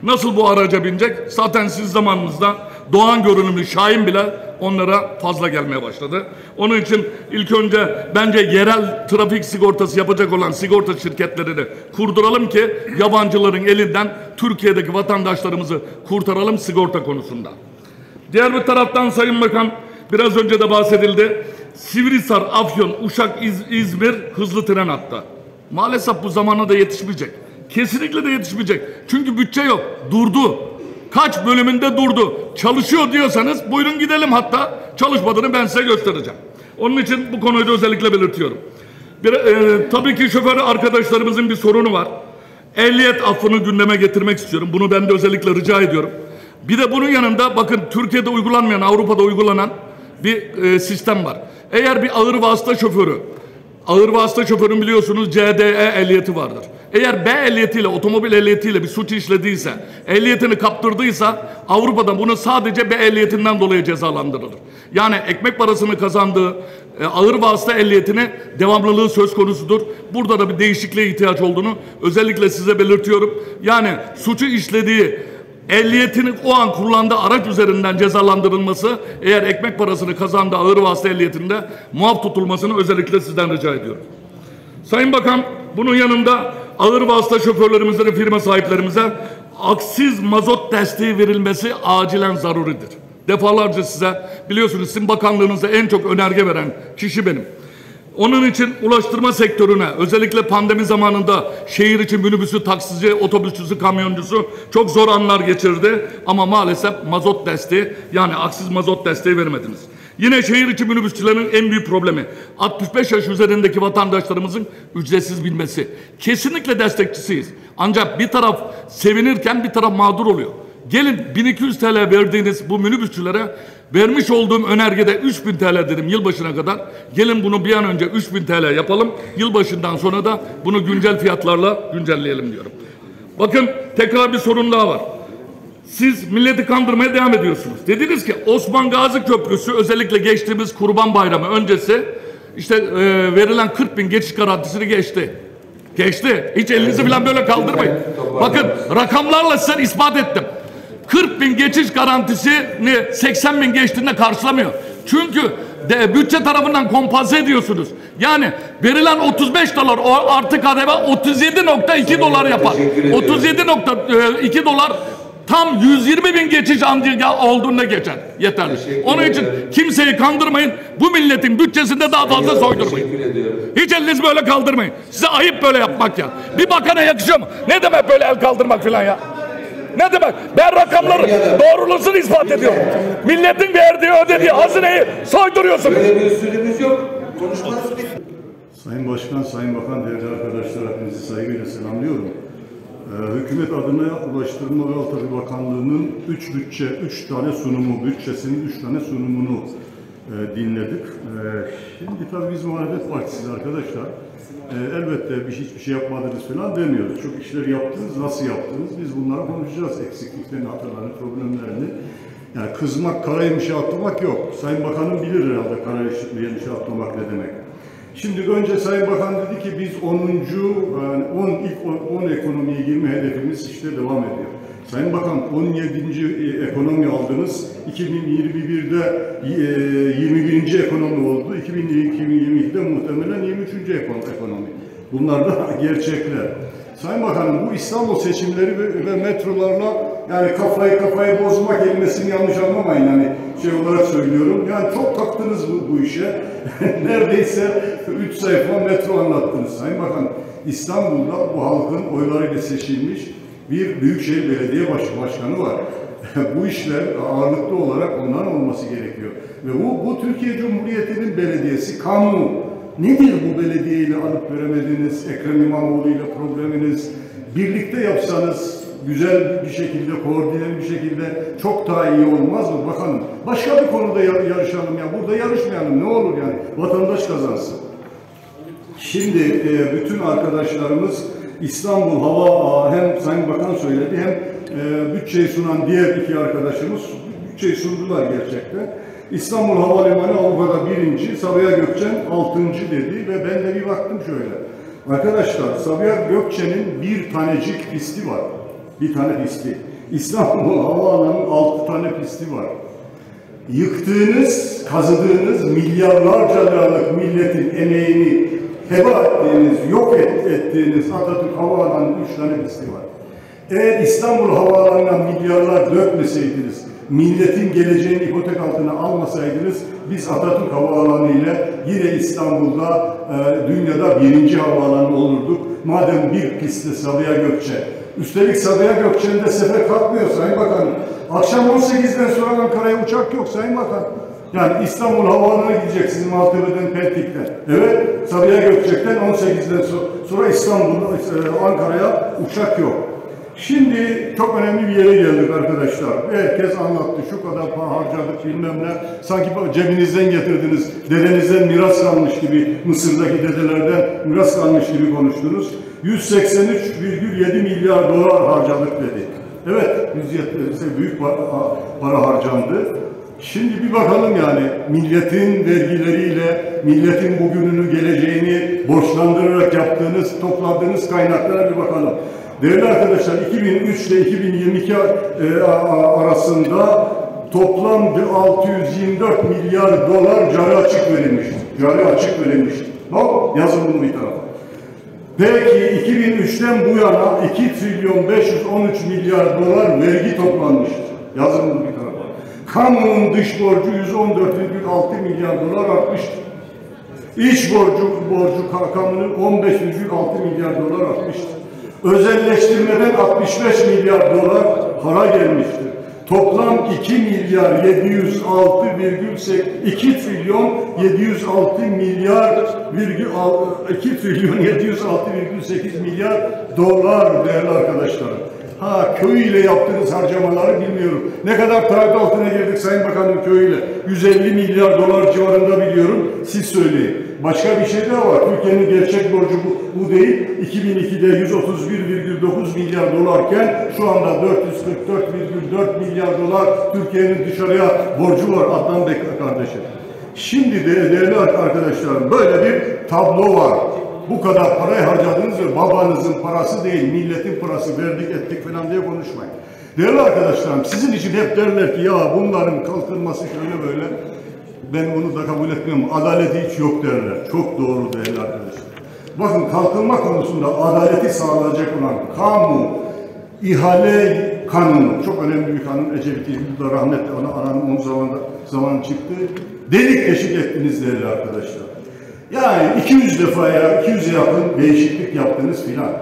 nasıl bu araca binecek? Zaten siz zamanınızda Doğan görünümlü Şahin bile onlara fazla gelmeye başladı. Onun için ilk önce bence yerel trafik sigortası yapacak olan sigorta şirketlerini kurduralım ki yabancıların elinden Türkiye'deki vatandaşlarımızı kurtaralım sigorta konusunda. Diğer bir taraftan Sayın Bakan biraz önce de bahsedildi. Sivrisar, Afyon, Uşak, İz- İzmir hızlı tren hattı. Maalesef bu zamana da yetişmeyecek. Kesinlikle de yetişmeyecek. Çünkü bütçe yok. Durdu. Kaç bölümünde durdu. Çalışıyor diyorsanız buyurun gidelim hatta. Çalışmadığını ben size göstereceğim. Onun için bu konuyu da özellikle belirtiyorum. Bir, e, tabii ki şoför arkadaşlarımızın bir sorunu var. Ehliyet affını gündeme getirmek istiyorum. Bunu ben de özellikle rica ediyorum. Bir de bunun yanında bakın Türkiye'de uygulanmayan, Avrupa'da uygulanan bir e, sistem var. Eğer bir ağır vasıta şoförü, ağır vasıta şoförün biliyorsunuz CDE ehliyeti vardır. Eğer B ehliyetiyle, otomobil ehliyetiyle bir suç işlediyse, ehliyetini kaptırdıysa Avrupa'da bunu sadece B ehliyetinden dolayı cezalandırılır. Yani ekmek parasını kazandığı e, ağır vasıta ehliyetine devamlılığı söz konusudur. Burada da bir değişikliğe ihtiyaç olduğunu özellikle size belirtiyorum. Yani suçu işlediği ehliyetini o an kullandığı araç üzerinden cezalandırılması eğer ekmek parasını kazandığı ağır vasıta ehliyetinde muaf tutulmasını özellikle sizden rica ediyorum. Sayın Bakan bunun yanında ağır vasıta şoförlerimize firma sahiplerimize aksiz mazot desteği verilmesi acilen zaruridir. Defalarca size biliyorsunuz sizin bakanlığınıza en çok önerge veren kişi benim. Onun için ulaştırma sektörüne özellikle pandemi zamanında şehir için minibüsü, taksici, otobüsçüsü, kamyoncusu çok zor anlar geçirdi. Ama maalesef mazot desteği yani aksiz mazot desteği vermediniz. Yine şehir içi minibüsçülerin en büyük problemi 65 yaş üzerindeki vatandaşlarımızın ücretsiz bilmesi. Kesinlikle destekçisiyiz. Ancak bir taraf sevinirken bir taraf mağdur oluyor. Gelin 1200 TL verdiğiniz bu minibüsçülere vermiş olduğum önergede 3000 TL dedim yılbaşına kadar. Gelin bunu bir an önce 3000 TL yapalım. Yılbaşından sonra da bunu güncel fiyatlarla güncelleyelim diyorum. Bakın tekrar bir sorun daha var. Siz milleti kandırmaya devam ediyorsunuz. Dediniz ki Osman Gazi Köprüsü özellikle geçtiğimiz Kurban Bayramı öncesi işte e, verilen 40 bin geçiş garantisini geçti. Geçti. Hiç elinizi falan böyle kaldırmayın. Bakın rakamlarla size ispat ettim. 40 bin geçiş garantisini 80 bin geçtiğinde karşılamıyor. Çünkü de, bütçe tarafından kompanse ediyorsunuz. Yani verilen 35 dolar o artı KDV 37.2 dolar yapar. 37.2 dolar tam 120 bin geçiş andırga olduğunda geçer. Yeterli. Onun için kimseyi kandırmayın. Bu milletin bütçesinde daha fazla soydurmayın. Hiç elinizi böyle kaldırmayın. Size ayıp böyle yapmak ya. Bir bakana yakışıyor mu? Ne demek böyle el kaldırmak falan ya? Ne demek? Ben rakamları doğruluğunu ispat ediyorum. Milletin verdiği ödediği hazineyi soyduruyorsunuz. Sayın Başkan, Sayın Bakan, değerli arkadaşlar hepinizi saygıyla selamlıyorum. Ee, hükümet adına Ulaştırma ve Altyapı Bakanlığı'nın 3 bütçe, 3 tane sunumu, bütçesinin 3 tane sunumunu e, dinledik. E, şimdi tabii biz muhalefet partisiyiz arkadaşlar. E, elbette bir hiçbir şey yapmadınız falan demiyoruz. Çok işler yaptınız, nasıl yaptınız? Biz bunları konuşacağız. Eksikliklerini, hatalarını, problemlerini. Yani kızmak, kara yemişe atlamak yok. Sayın Bakanım bilir herhalde kara yemişe atlamak ne demek. Şimdi önce Sayın Bakan dedi ki biz 10. yani 10 ilk 10 ekonomiye girme hedefimiz işte devam ediyor. Sayın Bakan 17. ekonomi aldınız. 2021'de e, 21. ekonomi oldu. 2022'de muhtemelen 23. ekon- ekonomi. Bunlar da gerçekler. Sayın Bakanım bu İstanbul seçimleri ve metrolarla yani kafayı kafayı bozma kelimesini yanlış anlamayın yani şey olarak söylüyorum. Yani çok taktınız bu, bu işe. Neredeyse 3 sayfa metro anlattınız Sayın Bakan. İstanbul'da bu halkın oylarıyla seçilmiş bir Büyükşehir Belediye Baş Başkanı var. bu işler ağırlıklı olarak ondan olması gerekiyor. Ve bu, bu Türkiye Cumhuriyeti'nin belediyesi, kamu. Nedir bu belediyeyle alıp veremediğiniz, Ekrem İmamoğlu ile probleminiz? Birlikte yapsanız güzel bir şekilde, koordineli bir şekilde çok daha iyi olmaz mı? Bakalım. Başka bir konuda yar- yarışalım ya. Burada yarışmayalım. Ne olur yani. Vatandaş kazansın. Şimdi e, bütün arkadaşlarımız İstanbul Hava hem Sayın Bakan söyledi hem e, bütçeyi sunan diğer iki arkadaşımız bütçeyi sundular gerçekten. İstanbul Havalimanı Avrupa'da birinci, Sabiha Gökçen altıncı dedi ve ben de bir baktım şöyle. Arkadaşlar Sabiha Gökçen'in bir tanecik pisti var. Bir tane pisti. İstanbul Havaalanı'nın altı tane pisti var. Yıktığınız, kazıdığınız milyarlarca liralık milletin emeğini heba ettiğiniz, yok et, ettiğiniz Atatürk Havaalanı'nın üç tane pisti var. Eğer İstanbul Havaalanı'na milyarlar dökmeseydiniz, milletin geleceğini ipotek altına almasaydınız, biz Atatürk Havaalanı ile yine İstanbul'da e, dünyada birinci havaalanı olurduk. Madem bir pistte Sabiha Gökçen. Üstelik Sabiha Gökçen'de sefer kalkmıyor Sayın Bakanım. Akşam 18'den sonra Ankara'ya uçak yok Sayın Bakan. Yani İstanbul Havaalanı'na gideceksiniz Maltepe'den, Pendik'ten. Evet, Sabiha Gökçek'ten 18'den so- sonra İstanbul'a, e, Ankara'ya uçak yok. Şimdi çok önemli bir yere geldik arkadaşlar. Herkes anlattı. Şu kadar para harcadık bilmem ne. Sanki cebinizden getirdiniz. Dedenizden miras kalmış gibi, Mısır'daki dedelerden miras kalmış gibi konuştunuz. 183,7 milyar dolar harcadık dedi. Evet, 170 büyük para, harcandı. Şimdi bir bakalım yani milletin vergileriyle, milletin bugününü, geleceğini borçlandırarak yaptığınız, topladığınız kaynaklara bir bakalım. Değerli arkadaşlar 2003 ile 2022 e, arasında toplam 624 milyar dolar cari açık verilmiştir. Cari açık verilmiştir. Bak yazın bunu bir tarafa. Peki 2003'ten bu yana 2 trilyon 513 milyar dolar vergi toplanmıştır. Bunu bir tarafa. Kamunun dış borcu 114,6 milyar dolar artmıştır. İç borcu, borcu ka- kamunun 15,6 milyar dolar artmıştır. Özelleştirmeden 65 milyar dolar para gelmiştir. Toplam 2 milyar 706,8 2 trilyon 706 milyar virgül al- 2 trilyon 706,8 milyar dolar değerli arkadaşlarım. Ha köyüyle yaptığınız harcamaları bilmiyorum. Ne kadar taahhüt altına girdik Sayın Bakanım köyüyle? 150 milyar dolar civarında biliyorum. Siz söyleyin. Başka bir şey daha var. Türkiye'nin gerçek borcu bu, bu değil. 2002'de 131,9 milyar dolarken şu anda 444,4 milyar dolar Türkiye'nin dışarıya borcu var Adnan Bey kardeşim. Şimdi de değerli arkadaşlarım böyle bir tablo var. Bu kadar parayı harcadınız ve babanızın parası değil, milletin parası verdik ettik falan diye konuşmayın. Değerli arkadaşlarım sizin için hep derler ki ya bunların kalkınması şöyle böyle. Ben onu da kabul etmiyorum. Adaleti hiç yok derler. Çok doğru değerli arkadaşlar. Bakın kalkınma konusunda adaleti sağlayacak olan kamu ihale kanunu çok önemli bir kanun. Ecevit İlgili de rahmetli ona aranın onun zamanında zaman çıktı. Delik deşik ettiniz değerli arkadaşlar. Yani 200 defaya, 200'e yakın değişiklik yaptınız filan.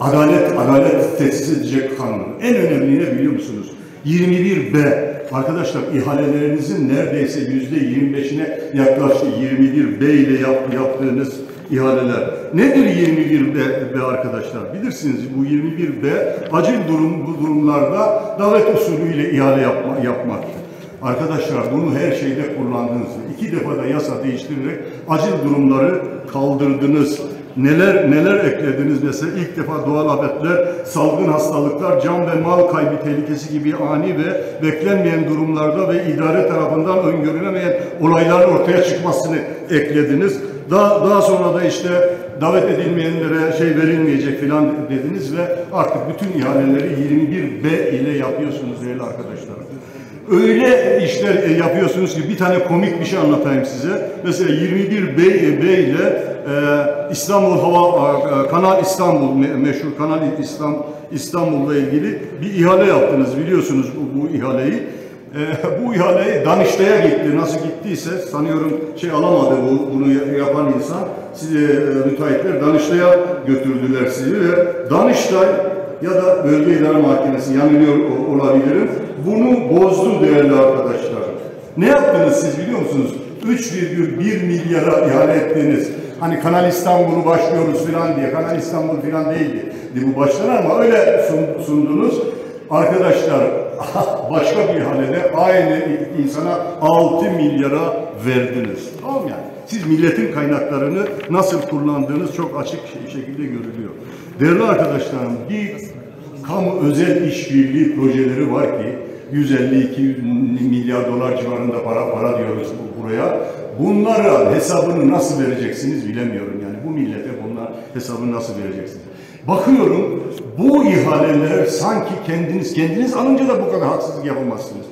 Adalet, adalet tesis edecek kanun. En önemli ne biliyor musunuz? 21B. Arkadaşlar ihalelerinizin neredeyse yüzde 25'ine yaklaştı. 21B ile yap, yaptığınız ihaleler. Nedir 21B be arkadaşlar? Bilirsiniz bu 21B acil durum bu durumlarda davet usulüyle ihale yapma, yapmaktır. Arkadaşlar bunu her şeyde kullandınız. İki defa da yasa değiştirerek acil durumları kaldırdınız. Neler neler eklediniz mesela ilk defa doğal afetler, salgın hastalıklar, can ve mal kaybı tehlikesi gibi ani ve beklenmeyen durumlarda ve idare tarafından öngörülemeyen olayların ortaya çıkmasını eklediniz. Daha, daha sonra da işte davet edilmeyenlere şey verilmeyecek filan dediniz ve artık bütün ihaleleri 21B ile yapıyorsunuz değerli arkadaşlar. Öyle işler e, yapıyorsunuz ki bir tane komik bir şey anlatayım size. Mesela 21 B, B ile e, İstanbul Hava e, Kanal İstanbul me- meşhur Kanal İslam İstanbul'la ilgili bir ihale yaptınız biliyorsunuz bu, bu ihaleyi. E, bu ihaleyi Danıştay'a gitti. Nasıl gittiyse sanıyorum şey alamadı bu bunu ya- yapan insan. Sizi e, müteahhitler Danıştay'a götürdüler sizi ve Danıştay ya da bölge idare mahkemesi yanılıyor olabilirim. Bunu bozdu değerli arkadaşlar. Ne yaptınız siz biliyor musunuz? 3,1 milyara ihale ettiniz. Hani Kanal İstanbul'u başlıyoruz filan diye. Kanal İstanbul filan değildi. Bu başlar ama öyle sun- sundunuz. Arkadaşlar başka bir ihalede aynı insana 6 milyara verdiniz. Tamam yani. Siz milletin kaynaklarını nasıl kullandığınız çok açık şekilde görülüyor. Değerli arkadaşlarım bir kamu özel işbirliği projeleri var ki 150-200 milyar dolar civarında para para diyoruz bu- buraya. Bunlara hesabını nasıl vereceksiniz bilemiyorum yani bu millete bunlar hesabını nasıl vereceksiniz? Bakıyorum bu ihaleler sanki kendiniz kendiniz alınca da bu kadar haksızlık yapamazsınız.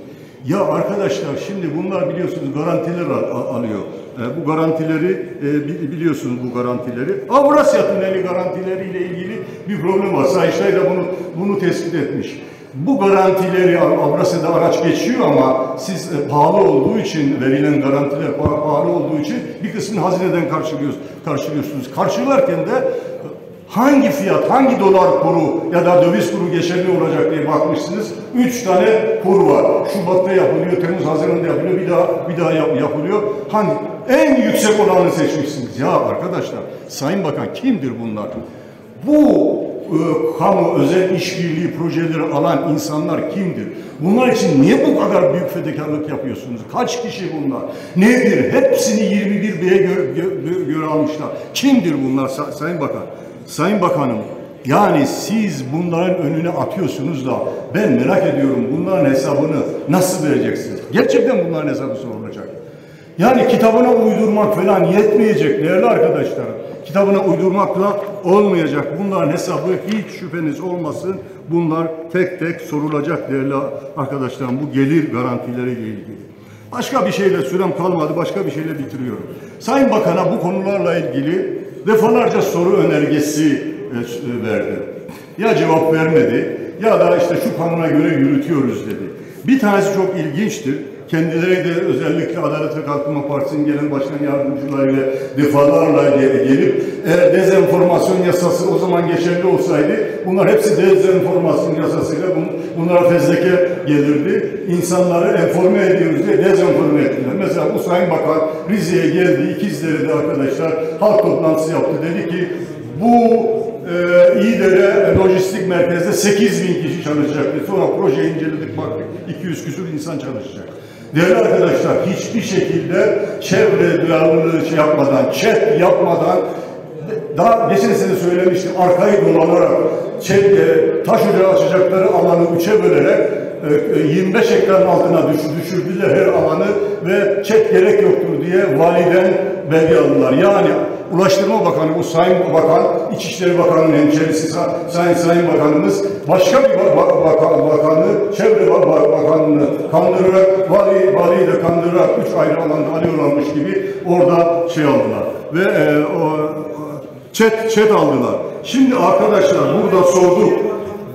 Ya arkadaşlar şimdi bunlar biliyorsunuz garantiler al- al- alıyor. E, bu garantileri e, bi- biliyorsunuz bu garantileri. Avrasya Tüneli garantileriyle ilgili bir problem var. Sayıştay da bunu bunu tespit etmiş. Bu garantileri Av- Avrasya'da araç geçiyor ama siz e, pahalı olduğu için verilen garantiler pa- pahalı olduğu için bir kısmını hazineden karşılıyorsunuz. karşılıyorsunuz. Karşılarken de hangi fiyat, hangi dolar kuru ya da döviz kuru geçerli olacak diye bakmışsınız. Üç tane kur var. Şubat'ta yapılıyor, Temmuz, Haziran'da yapılıyor, bir daha bir daha yap- yapılıyor. Hangi? En yüksek olanı seçmişsiniz. Ya arkadaşlar, Sayın Bakan kimdir bunlar? Bu e, kamu özel işbirliği projeleri alan insanlar kimdir? Bunlar için niye bu kadar büyük fedakarlık yapıyorsunuz? Kaç kişi bunlar? Nedir? Hepsini 21B'ye gö- gö- göre almışlar. Kimdir bunlar Sa- Sayın Bakan? Sayın Bakanım, yani siz bunların önüne atıyorsunuz da ben merak ediyorum bunların hesabını nasıl vereceksiniz? Gerçekten bunların hesabı sorulacak. Yani kitabına uydurmak falan yetmeyecek değerli arkadaşlar. Kitabına uydurmakla olmayacak. Bunların hesabı hiç şüpheniz olmasın. Bunlar tek tek sorulacak değerli arkadaşlarım bu gelir garantileriyle ilgili. Başka bir şeyle sürem kalmadı. Başka bir şeyle bitiriyorum. Sayın Bakan'a bu konularla ilgili defalarca soru önergesi e, verdi. Ya cevap vermedi ya da işte şu kanuna göre yürütüyoruz dedi. Bir tanesi çok ilginçtir. Kendileri de özellikle Adalet ve Kalkınma Partisi'nin genel başkan yardımcılarıyla defalarla ge- gelip eğer dezenformasyon yasası o zaman geçerli olsaydı bunlar hepsi dezenformasyon yasasıyla bun- bunlara fezleke gelirdi. İnsanları enforme ediyoruz diye dezenforme ettiler. Mesela bu Sayın Bakan Rize'ye geldi. İkizdere'de arkadaşlar halk toplantısı yaptı. Dedi ki bu e, İİDER'e lojistik merkezde 8 bin kişi çalışacaktı. Sonra projeyi inceledik baktık 200 küsur insan çalışacak. Değerli arkadaşlar hiçbir şekilde çevre duyarlılığı şey yapmadan, chat yapmadan daha geçen sene söylemiştim arkayı dolanarak çet, e, taş ocağı açacakları alanı üçe bölerek e, e, 25 hektarın altına düş, düşürdüler her alanı ve çek gerek yoktur diye validen belge aldılar. Yani Ulaştırma Bakanı, bu Sayın Bakan, İçişleri Bakanı'nın hemşerisi Sa- Sayın Sayın Bakanımız, başka bir ba- ba- bakan, bakanı, Çevre Ba- Ba- Bakanı'nı kandırarak, vali, valiyi de kandırarak üç ayrı alanda alıyorlarmış gibi orada şey aldılar. Ve e, o, Çet, çet aldılar. Şimdi arkadaşlar burada sorduk.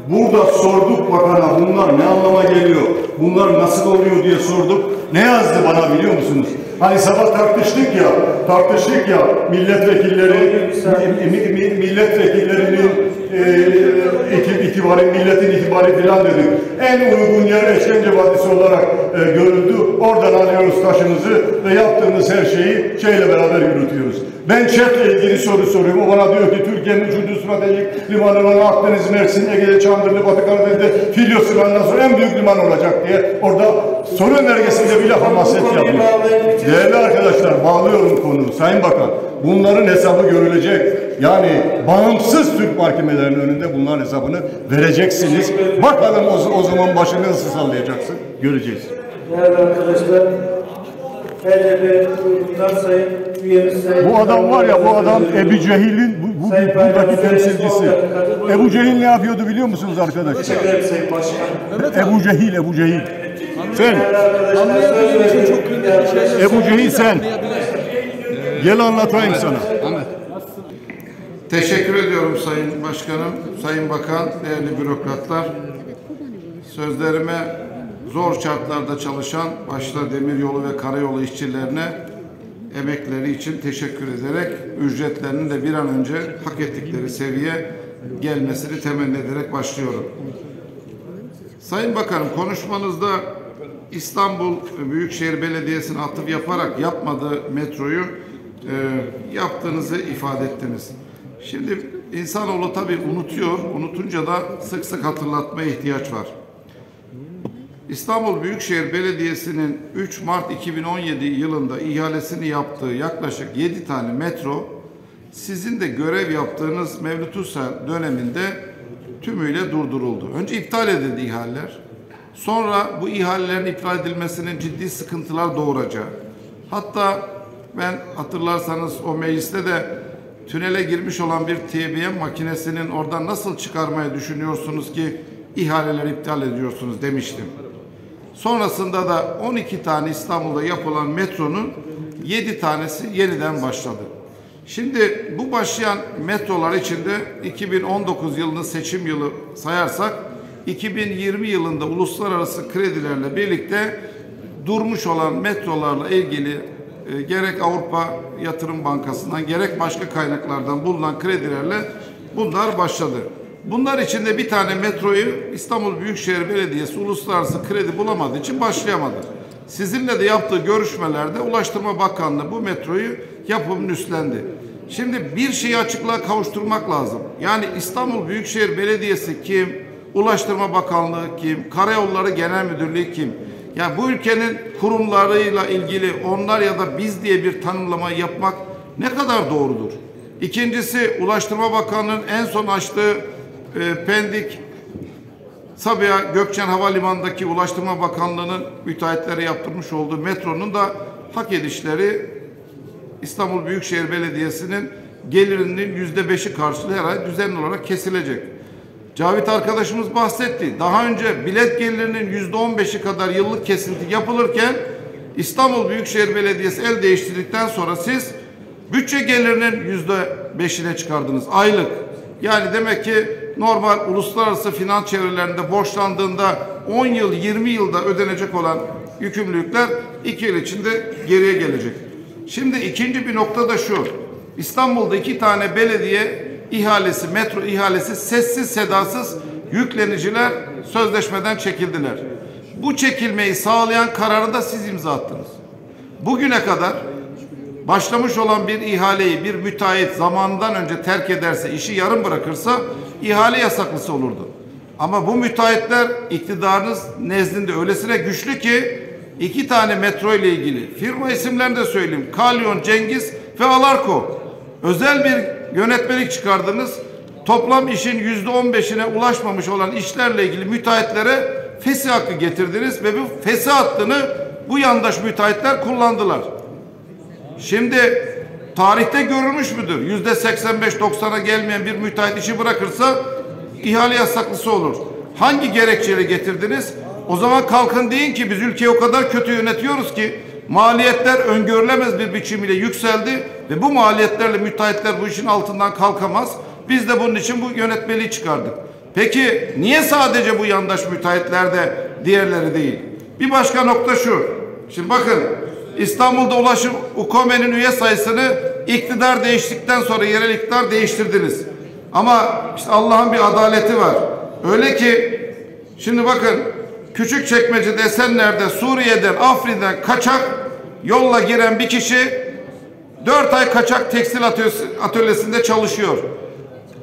Burada sorduk bakana bunlar ne anlama geliyor? Bunlar nasıl oluyor diye sorduk. Ne yazdı bana biliyor musunuz? Hani sabah tartıştık ya, tartıştık ya milletvekilleri, mi- mi- mi- milletvekillerinin e, iti- itibarı, milletin itibarı filan dedik. En uygun yer Eşkence Vadisi olarak e, görüldü. Oradan alıyoruz taşımızı ve yaptığımız her şeyi şeyle beraber yürütüyoruz. Ben ÇED'le ilgili soru soruyorum. O bana diyor ki Türkiye'nin üçüncü stratejik limanı olan Akdeniz, Mersin, Ege'de, Çandırlı, Batı Karadeniz'de Filyos limanından sonra en büyük liman olacak diye orada soru önergesinde bile hamaset yapıyor. Değerli arkadaşlar bağlıyorum konuyu Sayın Bakan. Bunların hesabı görülecek. Yani bağımsız Türk mahkemelerinin önünde bunların hesabını vereceksiniz. Bakalım o, o zaman başını nasıl sallayacaksın? Göreceğiz. Değerli arkadaşlar, HDP grubundan sayın üyemiz sayın... Bu adam var ya bu adam Ebu Cehil'in bu, bu, buradaki temsilcisi. Ebu Cehil ne yapıyordu biliyor musunuz arkadaşlar? Teşekkür ederim Sayın Başkan. Ebu Cehil, Ebu Cehil. Sen, söz verdiğim Ebu Cehil sen. Gel anlatayım sana. Teşekkür ediyorum Sayın Başkanım, Sayın Bakan, değerli bürokratlar. Sözlerime zor şartlarda çalışan başta demiryolu ve karayolu işçilerine emekleri için teşekkür ederek ücretlerinin de bir an önce hak ettikleri seviye gelmesini temenni ederek başlıyorum. Sayın Bakanım konuşmanızda İstanbul Büyükşehir Belediyesi'ne atıf yaparak yapmadığı metroyu e, yaptığınızı ifade ettiniz. Şimdi insanoğlu tabii unutuyor, unutunca da sık sık hatırlatmaya ihtiyaç var. İstanbul Büyükşehir Belediyesi'nin 3 Mart 2017 yılında ihalesini yaptığı yaklaşık 7 tane metro sizin de görev yaptığınız Mevlüt Usta döneminde tümüyle durduruldu. Önce iptal edildi ihaleler. Sonra bu ihalelerin iptal edilmesinin ciddi sıkıntılar doğuracağı. Hatta ben hatırlarsanız o mecliste de tünele girmiş olan bir TBM makinesinin oradan nasıl çıkarmayı düşünüyorsunuz ki ihaleleri iptal ediyorsunuz demiştim. Sonrasında da 12 tane İstanbul'da yapılan metronun 7 tanesi yeniden başladı. Şimdi bu başlayan metrolar içinde 2019 yılını seçim yılı sayarsak 2020 yılında uluslararası kredilerle birlikte durmuş olan metrolarla ilgili e, gerek Avrupa Yatırım Bankası'ndan gerek başka kaynaklardan bulunan kredilerle bunlar başladı. Bunlar içinde bir tane metroyu İstanbul Büyükşehir Belediyesi uluslararası kredi bulamadığı için başlayamadı. Sizinle de yaptığı görüşmelerde Ulaştırma Bakanlığı bu metroyu yapımını üstlendi. Şimdi bir şeyi açıklığa kavuşturmak lazım. Yani İstanbul Büyükşehir Belediyesi kim? Ulaştırma Bakanlığı kim? Karayolları Genel Müdürlüğü kim? Ya bu ülkenin kurumlarıyla ilgili onlar ya da biz diye bir tanımlama yapmak ne kadar doğrudur? İkincisi Ulaştırma Bakanlığı'nın en son açtığı e, Pendik Sabiha Gökçen Havalimanı'ndaki Ulaştırma Bakanlığı'nın müteahhitlere yaptırmış olduğu metronun da hak edişleri İstanbul Büyükşehir Belediyesi'nin gelirinin yüzde beşi karşılığı her ay düzenli olarak kesilecek. Cavit arkadaşımız bahsetti. Daha önce bilet gelirinin yüzde on beşi kadar yıllık kesinti yapılırken İstanbul Büyükşehir Belediyesi el değiştirdikten sonra siz bütçe gelirinin yüzde beşine çıkardınız aylık. Yani demek ki normal uluslararası finans çevrelerinde borçlandığında 10 yıl 20 yılda ödenecek olan yükümlülükler 2 yıl içinde geriye gelecek. Şimdi ikinci bir nokta da şu. İstanbul'da iki tane belediye ihalesi, metro ihalesi sessiz sedasız yükleniciler sözleşmeden çekildiler. Bu çekilmeyi sağlayan kararı da siz imza attınız. Bugüne kadar başlamış olan bir ihaleyi bir müteahhit zamanından önce terk ederse, işi yarım bırakırsa ihale yasaklısı olurdu. Ama bu müteahhitler iktidarınız nezdinde öylesine güçlü ki iki tane metro ile ilgili firma isimlerini de söyleyeyim. Kalyon, Cengiz ve Alarko. Özel bir yönetmelik çıkardınız. Toplam işin yüzde on beşine ulaşmamış olan işlerle ilgili müteahhitlere fesih hakkı getirdiniz ve bu fesih hattını bu yandaş müteahhitler kullandılar. Şimdi tarihte görülmüş müdür? Yüzde 85-90'a gelmeyen bir müteahhit işi bırakırsa ihale yasaklısı olur. Hangi gerekçeyle getirdiniz? O zaman kalkın deyin ki biz ülkeyi o kadar kötü yönetiyoruz ki maliyetler öngörülemez bir biçimiyle yükseldi ve bu maliyetlerle müteahhitler bu işin altından kalkamaz. Biz de bunun için bu yönetmeliği çıkardık. Peki niye sadece bu yandaş müteahhitlerde diğerleri değil? Bir başka nokta şu. Şimdi bakın İstanbul'da ulaşım UKOME'nin üye sayısını iktidar değiştikten sonra yerel iktidar değiştirdiniz. Ama işte Allah'ın bir adaleti var. Öyle ki şimdi bakın küçük çekmecede Esenler'de Suriye'den Afrin'den kaçak yolla giren bir kişi dört ay kaçak tekstil atölyesi- atölyesinde çalışıyor.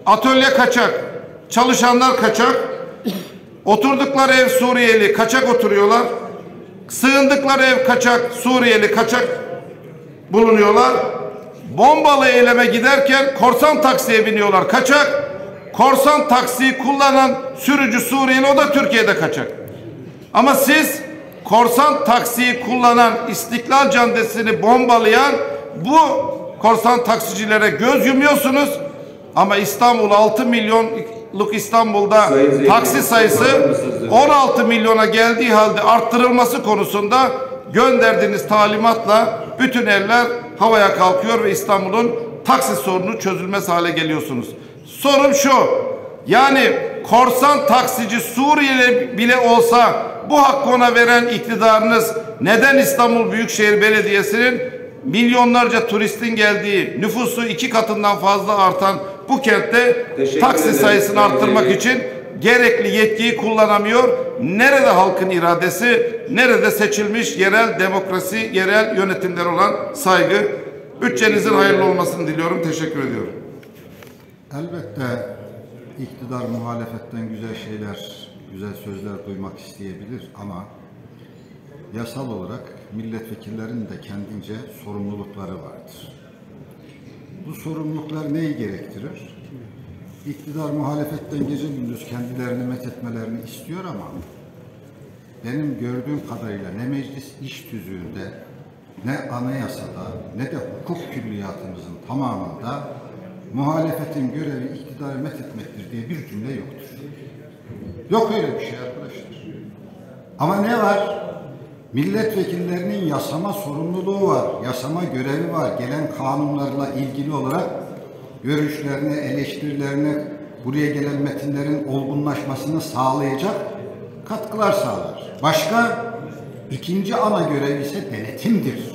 Atölye kaçak. Çalışanlar kaçak. Oturdukları ev Suriyeli kaçak oturuyorlar. Sığındıkları ev kaçak Suriyeli kaçak bulunuyorlar. Bombalı eyleme giderken korsan taksiye biniyorlar kaçak. Korsan taksiyi kullanan sürücü Suriyeli o da Türkiye'de kaçak. Ama siz korsan taksiyi kullanan İstiklal Caddesi'ni bombalayan bu korsan taksicilere göz yumuyorsunuz. Ama İstanbul 6 milyonluk İstanbul'da taksi sayısı 16 milyona geldiği halde arttırılması konusunda gönderdiğiniz talimatla bütün eller havaya kalkıyor ve İstanbul'un taksi sorunu çözülmez hale geliyorsunuz. Sorum şu. Yani korsan taksici Suriyeli bile olsa bu hakkı ona veren iktidarınız neden İstanbul Büyükşehir Belediyesi'nin milyonlarca turistin geldiği nüfusu iki katından fazla artan bu kentte taksi sayısını arttırmak için gerekli yetkiyi kullanamıyor. Nerede halkın iradesi, nerede seçilmiş yerel demokrasi, yerel yönetimler olan saygı. Bütçenizin hayırlı olmasını diliyorum. Teşekkür ediyorum. Elbette iktidar muhalefetten güzel şeyler, güzel sözler duymak isteyebilir ama yasal olarak milletvekillerinin de kendince sorumlulukları vardır. Bu sorumluluklar neyi gerektirir? İktidar muhalefetten gece gündüz kendilerini methetmelerini istiyor ama benim gördüğüm kadarıyla ne meclis iş tüzüğünde ne anayasada ne de hukuk külliyatımızın tamamında muhalefetin görevi iktidarı methetmektir diye bir cümle yoktur. Yok öyle bir şey arkadaşlar. Ama ne var? Milletvekillerinin yasama sorumluluğu var, yasama görevi var. Gelen kanunlarla ilgili olarak görüşlerine, eleştirilerine, buraya gelen metinlerin olgunlaşmasını sağlayacak katkılar sağlar. Başka ikinci ana görev ise denetimdir.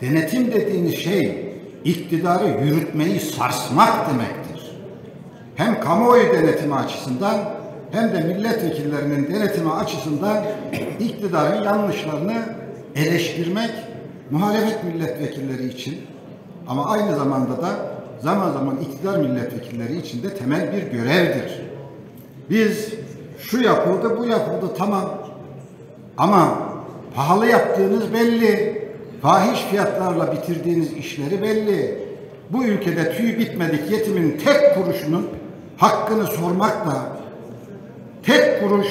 Denetim dediğiniz şey iktidarı yürütmeyi sarsmak demektir. Hem kamuoyu denetimi açısından hem de milletvekillerinin denetimi açısından iktidarın yanlışlarını eleştirmek muhalefet milletvekilleri için ama aynı zamanda da zaman zaman iktidar milletvekilleri için de temel bir görevdir. Biz şu yapıldı, bu yapıldı tamam. Ama pahalı yaptığınız belli. Fahiş fiyatlarla bitirdiğiniz işleri belli. Bu ülkede tüy bitmedik yetimin tek kuruşunun hakkını sormakla tek kuruş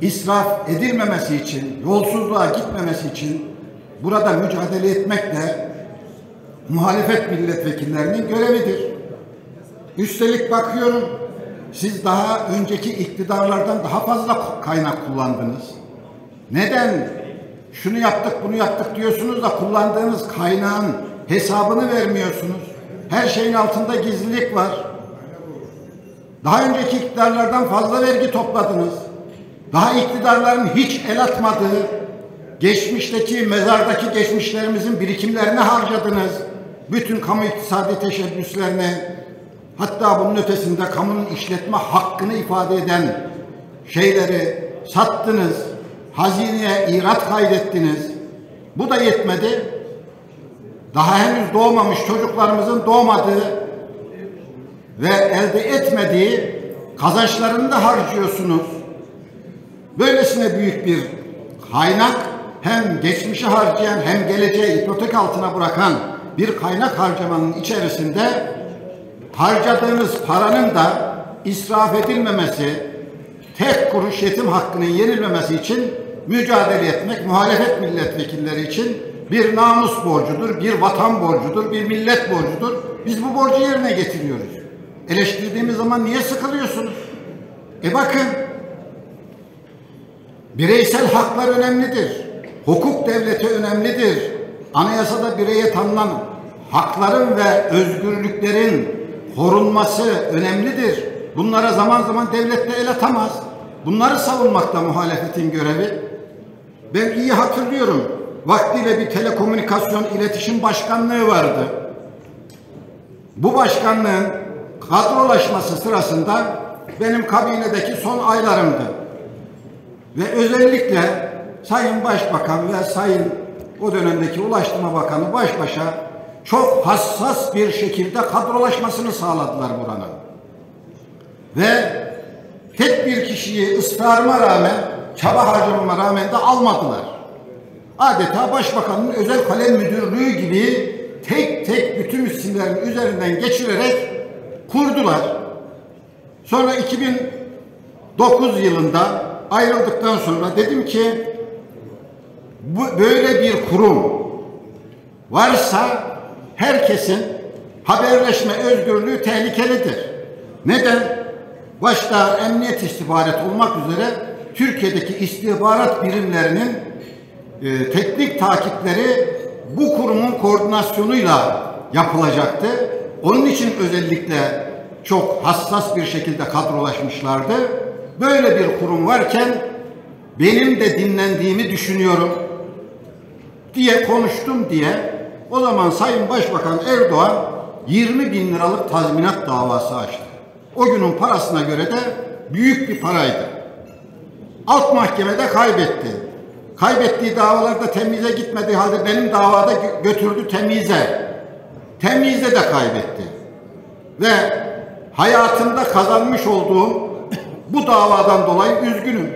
israf edilmemesi için, yolsuzluğa gitmemesi için burada mücadele etmek de muhalefet milletvekillerinin görevidir. Üstelik bakıyorum siz daha önceki iktidarlardan daha fazla kaynak kullandınız. Neden? Şunu yaptık, bunu yaptık diyorsunuz da kullandığınız kaynağın hesabını vermiyorsunuz. Her şeyin altında gizlilik var. Daha önceki iktidarlardan fazla vergi topladınız. Daha iktidarların hiç el atmadığı, geçmişteki, mezardaki geçmişlerimizin birikimlerini harcadınız. Bütün kamu iktisadi teşebbüslerine, hatta bunun ötesinde kamunun işletme hakkını ifade eden şeyleri sattınız. Hazineye irat kaydettiniz. Bu da yetmedi. Daha henüz doğmamış çocuklarımızın doğmadığı ve elde etmediği kazançlarını da harcıyorsunuz. Böylesine büyük bir kaynak hem geçmişi harcayan hem geleceği ipotek altına bırakan bir kaynak harcamanın içerisinde harcadığınız paranın da israf edilmemesi, tek kuruş yetim hakkının yenilmemesi için mücadele etmek muhalefet milletvekilleri için bir namus borcudur, bir vatan borcudur, bir millet borcudur. Biz bu borcu yerine getiriyoruz. Eleştirdiğimiz zaman niye sıkılıyorsunuz? E bakın, bireysel haklar önemlidir. Hukuk devleti önemlidir. Anayasada bireye tanınan hakların ve özgürlüklerin korunması önemlidir. Bunlara zaman zaman devlet de el atamaz. Bunları savunmak da muhalefetin görevi. Ben iyi hatırlıyorum. Vaktiyle bir telekomünikasyon iletişim başkanlığı vardı. Bu başkanlığın kadrolaşması sırasında benim kabinedeki son aylarımdı. Ve özellikle Sayın Başbakan ve Sayın o dönemdeki Ulaştırma Bakanı baş başa çok hassas bir şekilde kadrolaşmasını sağladılar buranın. Ve tek bir kişiyi ısrarıma rağmen, çaba harcamama rağmen de almadılar. Adeta başbakanın özel kalem müdürlüğü gibi tek tek bütün isimlerin üzerinden geçirerek kurdular. Sonra 2009 yılında ayrıldıktan sonra dedim ki bu böyle bir kurum varsa herkesin haberleşme özgürlüğü tehlikelidir. Neden? Başta emniyet istihbarat olmak üzere Türkiye'deki istihbarat birimlerinin e, teknik takipleri bu kurumun koordinasyonuyla yapılacaktı. Onun için özellikle çok hassas bir şekilde kadrolaşmışlardı. Böyle bir kurum varken benim de dinlendiğimi düşünüyorum diye konuştum diye o zaman Sayın Başbakan Erdoğan 20 bin liralık tazminat davası açtı. O günün parasına göre de büyük bir paraydı. Alt mahkemede kaybetti. Kaybettiği davalarda temize gitmediği halde benim davada gö- götürdü temize. Temize de kaybetti. Ve hayatımda kazanmış olduğum bu davadan dolayı üzgünüm.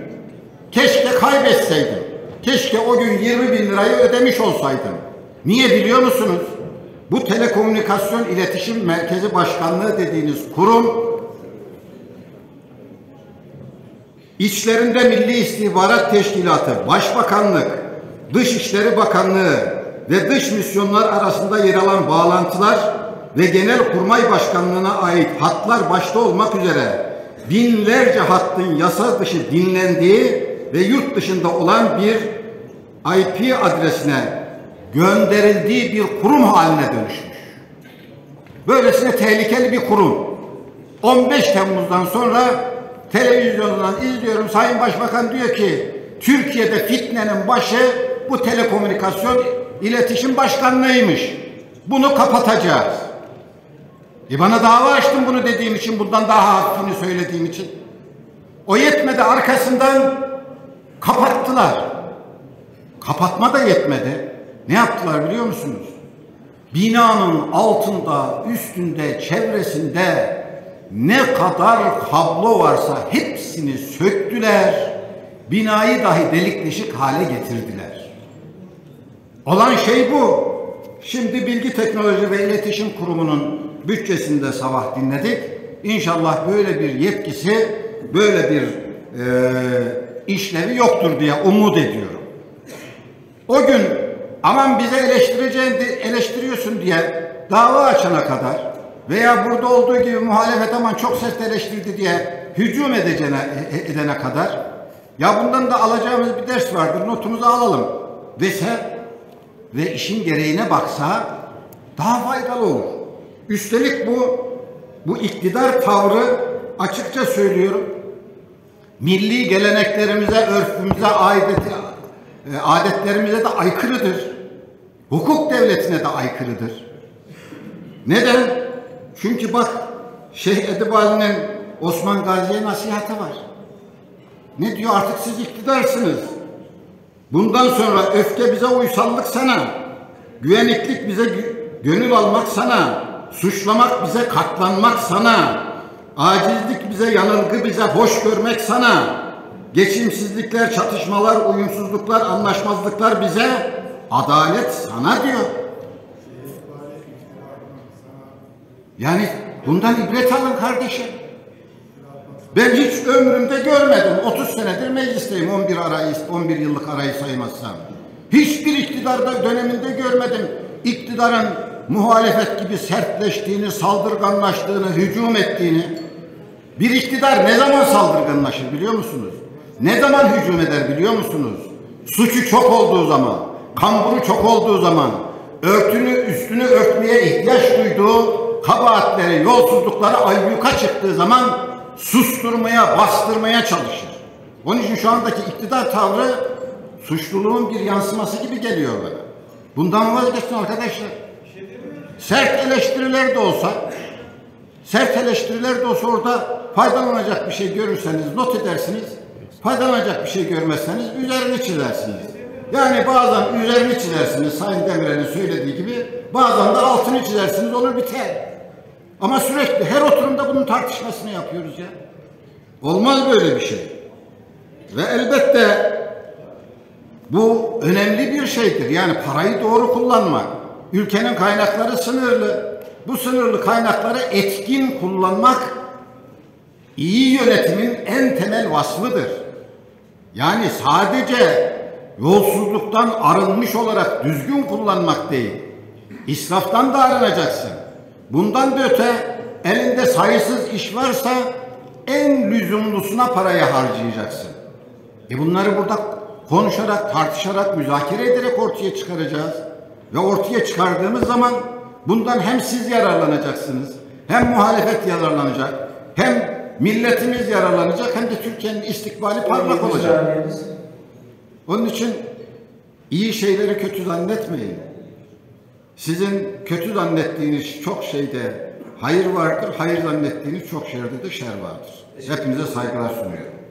Keşke kaybetseydim. Keşke o gün 20 bin lirayı ödemiş olsaydım. Niye biliyor musunuz? Bu telekomünikasyon iletişim merkezi başkanlığı dediğiniz kurum İçlerinde Milli İstihbarat Teşkilatı, Başbakanlık, Dışişleri Bakanlığı ve dış misyonlar arasında yer alan bağlantılar ve Genelkurmay Başkanlığı'na ait hatlar başta olmak üzere binlerce hattın yasa dışı dinlendiği ve yurt dışında olan bir IP adresine gönderildiği bir kurum haline dönüşmüş. Böylesine tehlikeli bir kurum. 15 Temmuz'dan sonra televizyondan izliyorum. Sayın Başbakan diyor ki Türkiye'de fitnenin başı bu telekomünikasyon iletişim başkanlığıymış. Bunu kapatacağız. E bana dava açtım bunu dediğim için, bundan daha hafifini söylediğim için. O yetmedi arkasından kapattılar. Kapatma da yetmedi. Ne yaptılar biliyor musunuz? Binanın altında, üstünde, çevresinde ne kadar kablo varsa hepsini söktüler. Binayı dahi delik deşik hale getirdiler. Olan şey bu. Şimdi Bilgi Teknoloji ve İletişim Kurumu'nun bütçesinde sabah dinledik. İnşallah böyle bir yetkisi, böyle bir e, işlevi yoktur diye umut ediyorum. O gün aman bize eleştireceğin, eleştiriyorsun diye dava açana kadar veya burada olduğu gibi muhalefet aman çok ses eleştirdi diye hücum edeceğine, e- edene kadar ya bundan da alacağımız bir ders vardır notumuzu alalım dese ve işin gereğine baksa daha faydalı olur. Üstelik bu bu iktidar tavrı açıkça söylüyorum milli geleneklerimize, örfümüze, adeti, e, adetlerimize de aykırıdır. Hukuk devletine de aykırıdır. Neden? Çünkü bak Şeyh Edebali'nin Osman Gazi'ye nasihatı var. Ne diyor? Artık siz iktidarsınız. Bundan sonra öfke bize uysallık sana. Güveniklik bize gönül almak sana. Suçlamak bize katlanmak sana. Acizlik bize yanılgı bize hoş görmek sana. Geçimsizlikler, çatışmalar, uyumsuzluklar, anlaşmazlıklar bize adalet sana diyor. Yani bundan ibret alın kardeşim. Ben hiç ömrümde görmedim. 30 senedir meclisteyim 11 arayı, 11 yıllık arayı saymazsam. Hiçbir iktidarda döneminde görmedim. İktidarın muhalefet gibi sertleştiğini, saldırganlaştığını, hücum ettiğini. Bir iktidar ne zaman saldırganlaşır biliyor musunuz? Ne zaman hücum eder biliyor musunuz? Suçu çok olduğu zaman, kamburu çok olduğu zaman, örtünü üstünü örtmeye ihtiyaç duyduğu kabahatleri, yolsuzlukları ayyuka çıktığı zaman susturmaya, bastırmaya çalışır. Onun için şu andaki iktidar tavrı suçluluğun bir yansıması gibi geliyor bana. Bundan vazgeçsin arkadaşlar. Sert eleştiriler de olsa Sert eleştiriler de olsa orada faydalanacak bir şey görürseniz not edersiniz. Faydalanacak bir şey görmezseniz üzerini çizersiniz. Yani bazen üzerini çizersiniz Sayın Demirel'in söylediği gibi. Bazen de altını çizersiniz olur biter. Ama sürekli her oturumda bunun tartışmasını yapıyoruz ya. Olmaz böyle bir şey. Ve elbette bu önemli bir şeydir. Yani parayı doğru kullanmak. Ülkenin kaynakları sınırlı. Bu sınırlı kaynakları etkin kullanmak iyi yönetimin en temel vasfıdır. Yani sadece yolsuzluktan arınmış olarak düzgün kullanmak değil. İsraftan da arınacaksın. Bundan da öte elinde sayısız iş varsa en lüzumlusuna parayı harcayacaksın. E bunları burada konuşarak, tartışarak, müzakere ederek ortaya çıkaracağız. Ve ortaya çıkardığımız zaman bundan hem siz yararlanacaksınız, hem muhalefet yararlanacak, hem milletimiz yararlanacak, hem de Türkiye'nin istikbali parlak olacak. Onun için iyi şeyleri kötü zannetmeyin. Sizin kötü zannettiğiniz çok şeyde hayır vardır, hayır zannettiğiniz çok şeyde de şer vardır. Hepinize saygılar sunuyorum.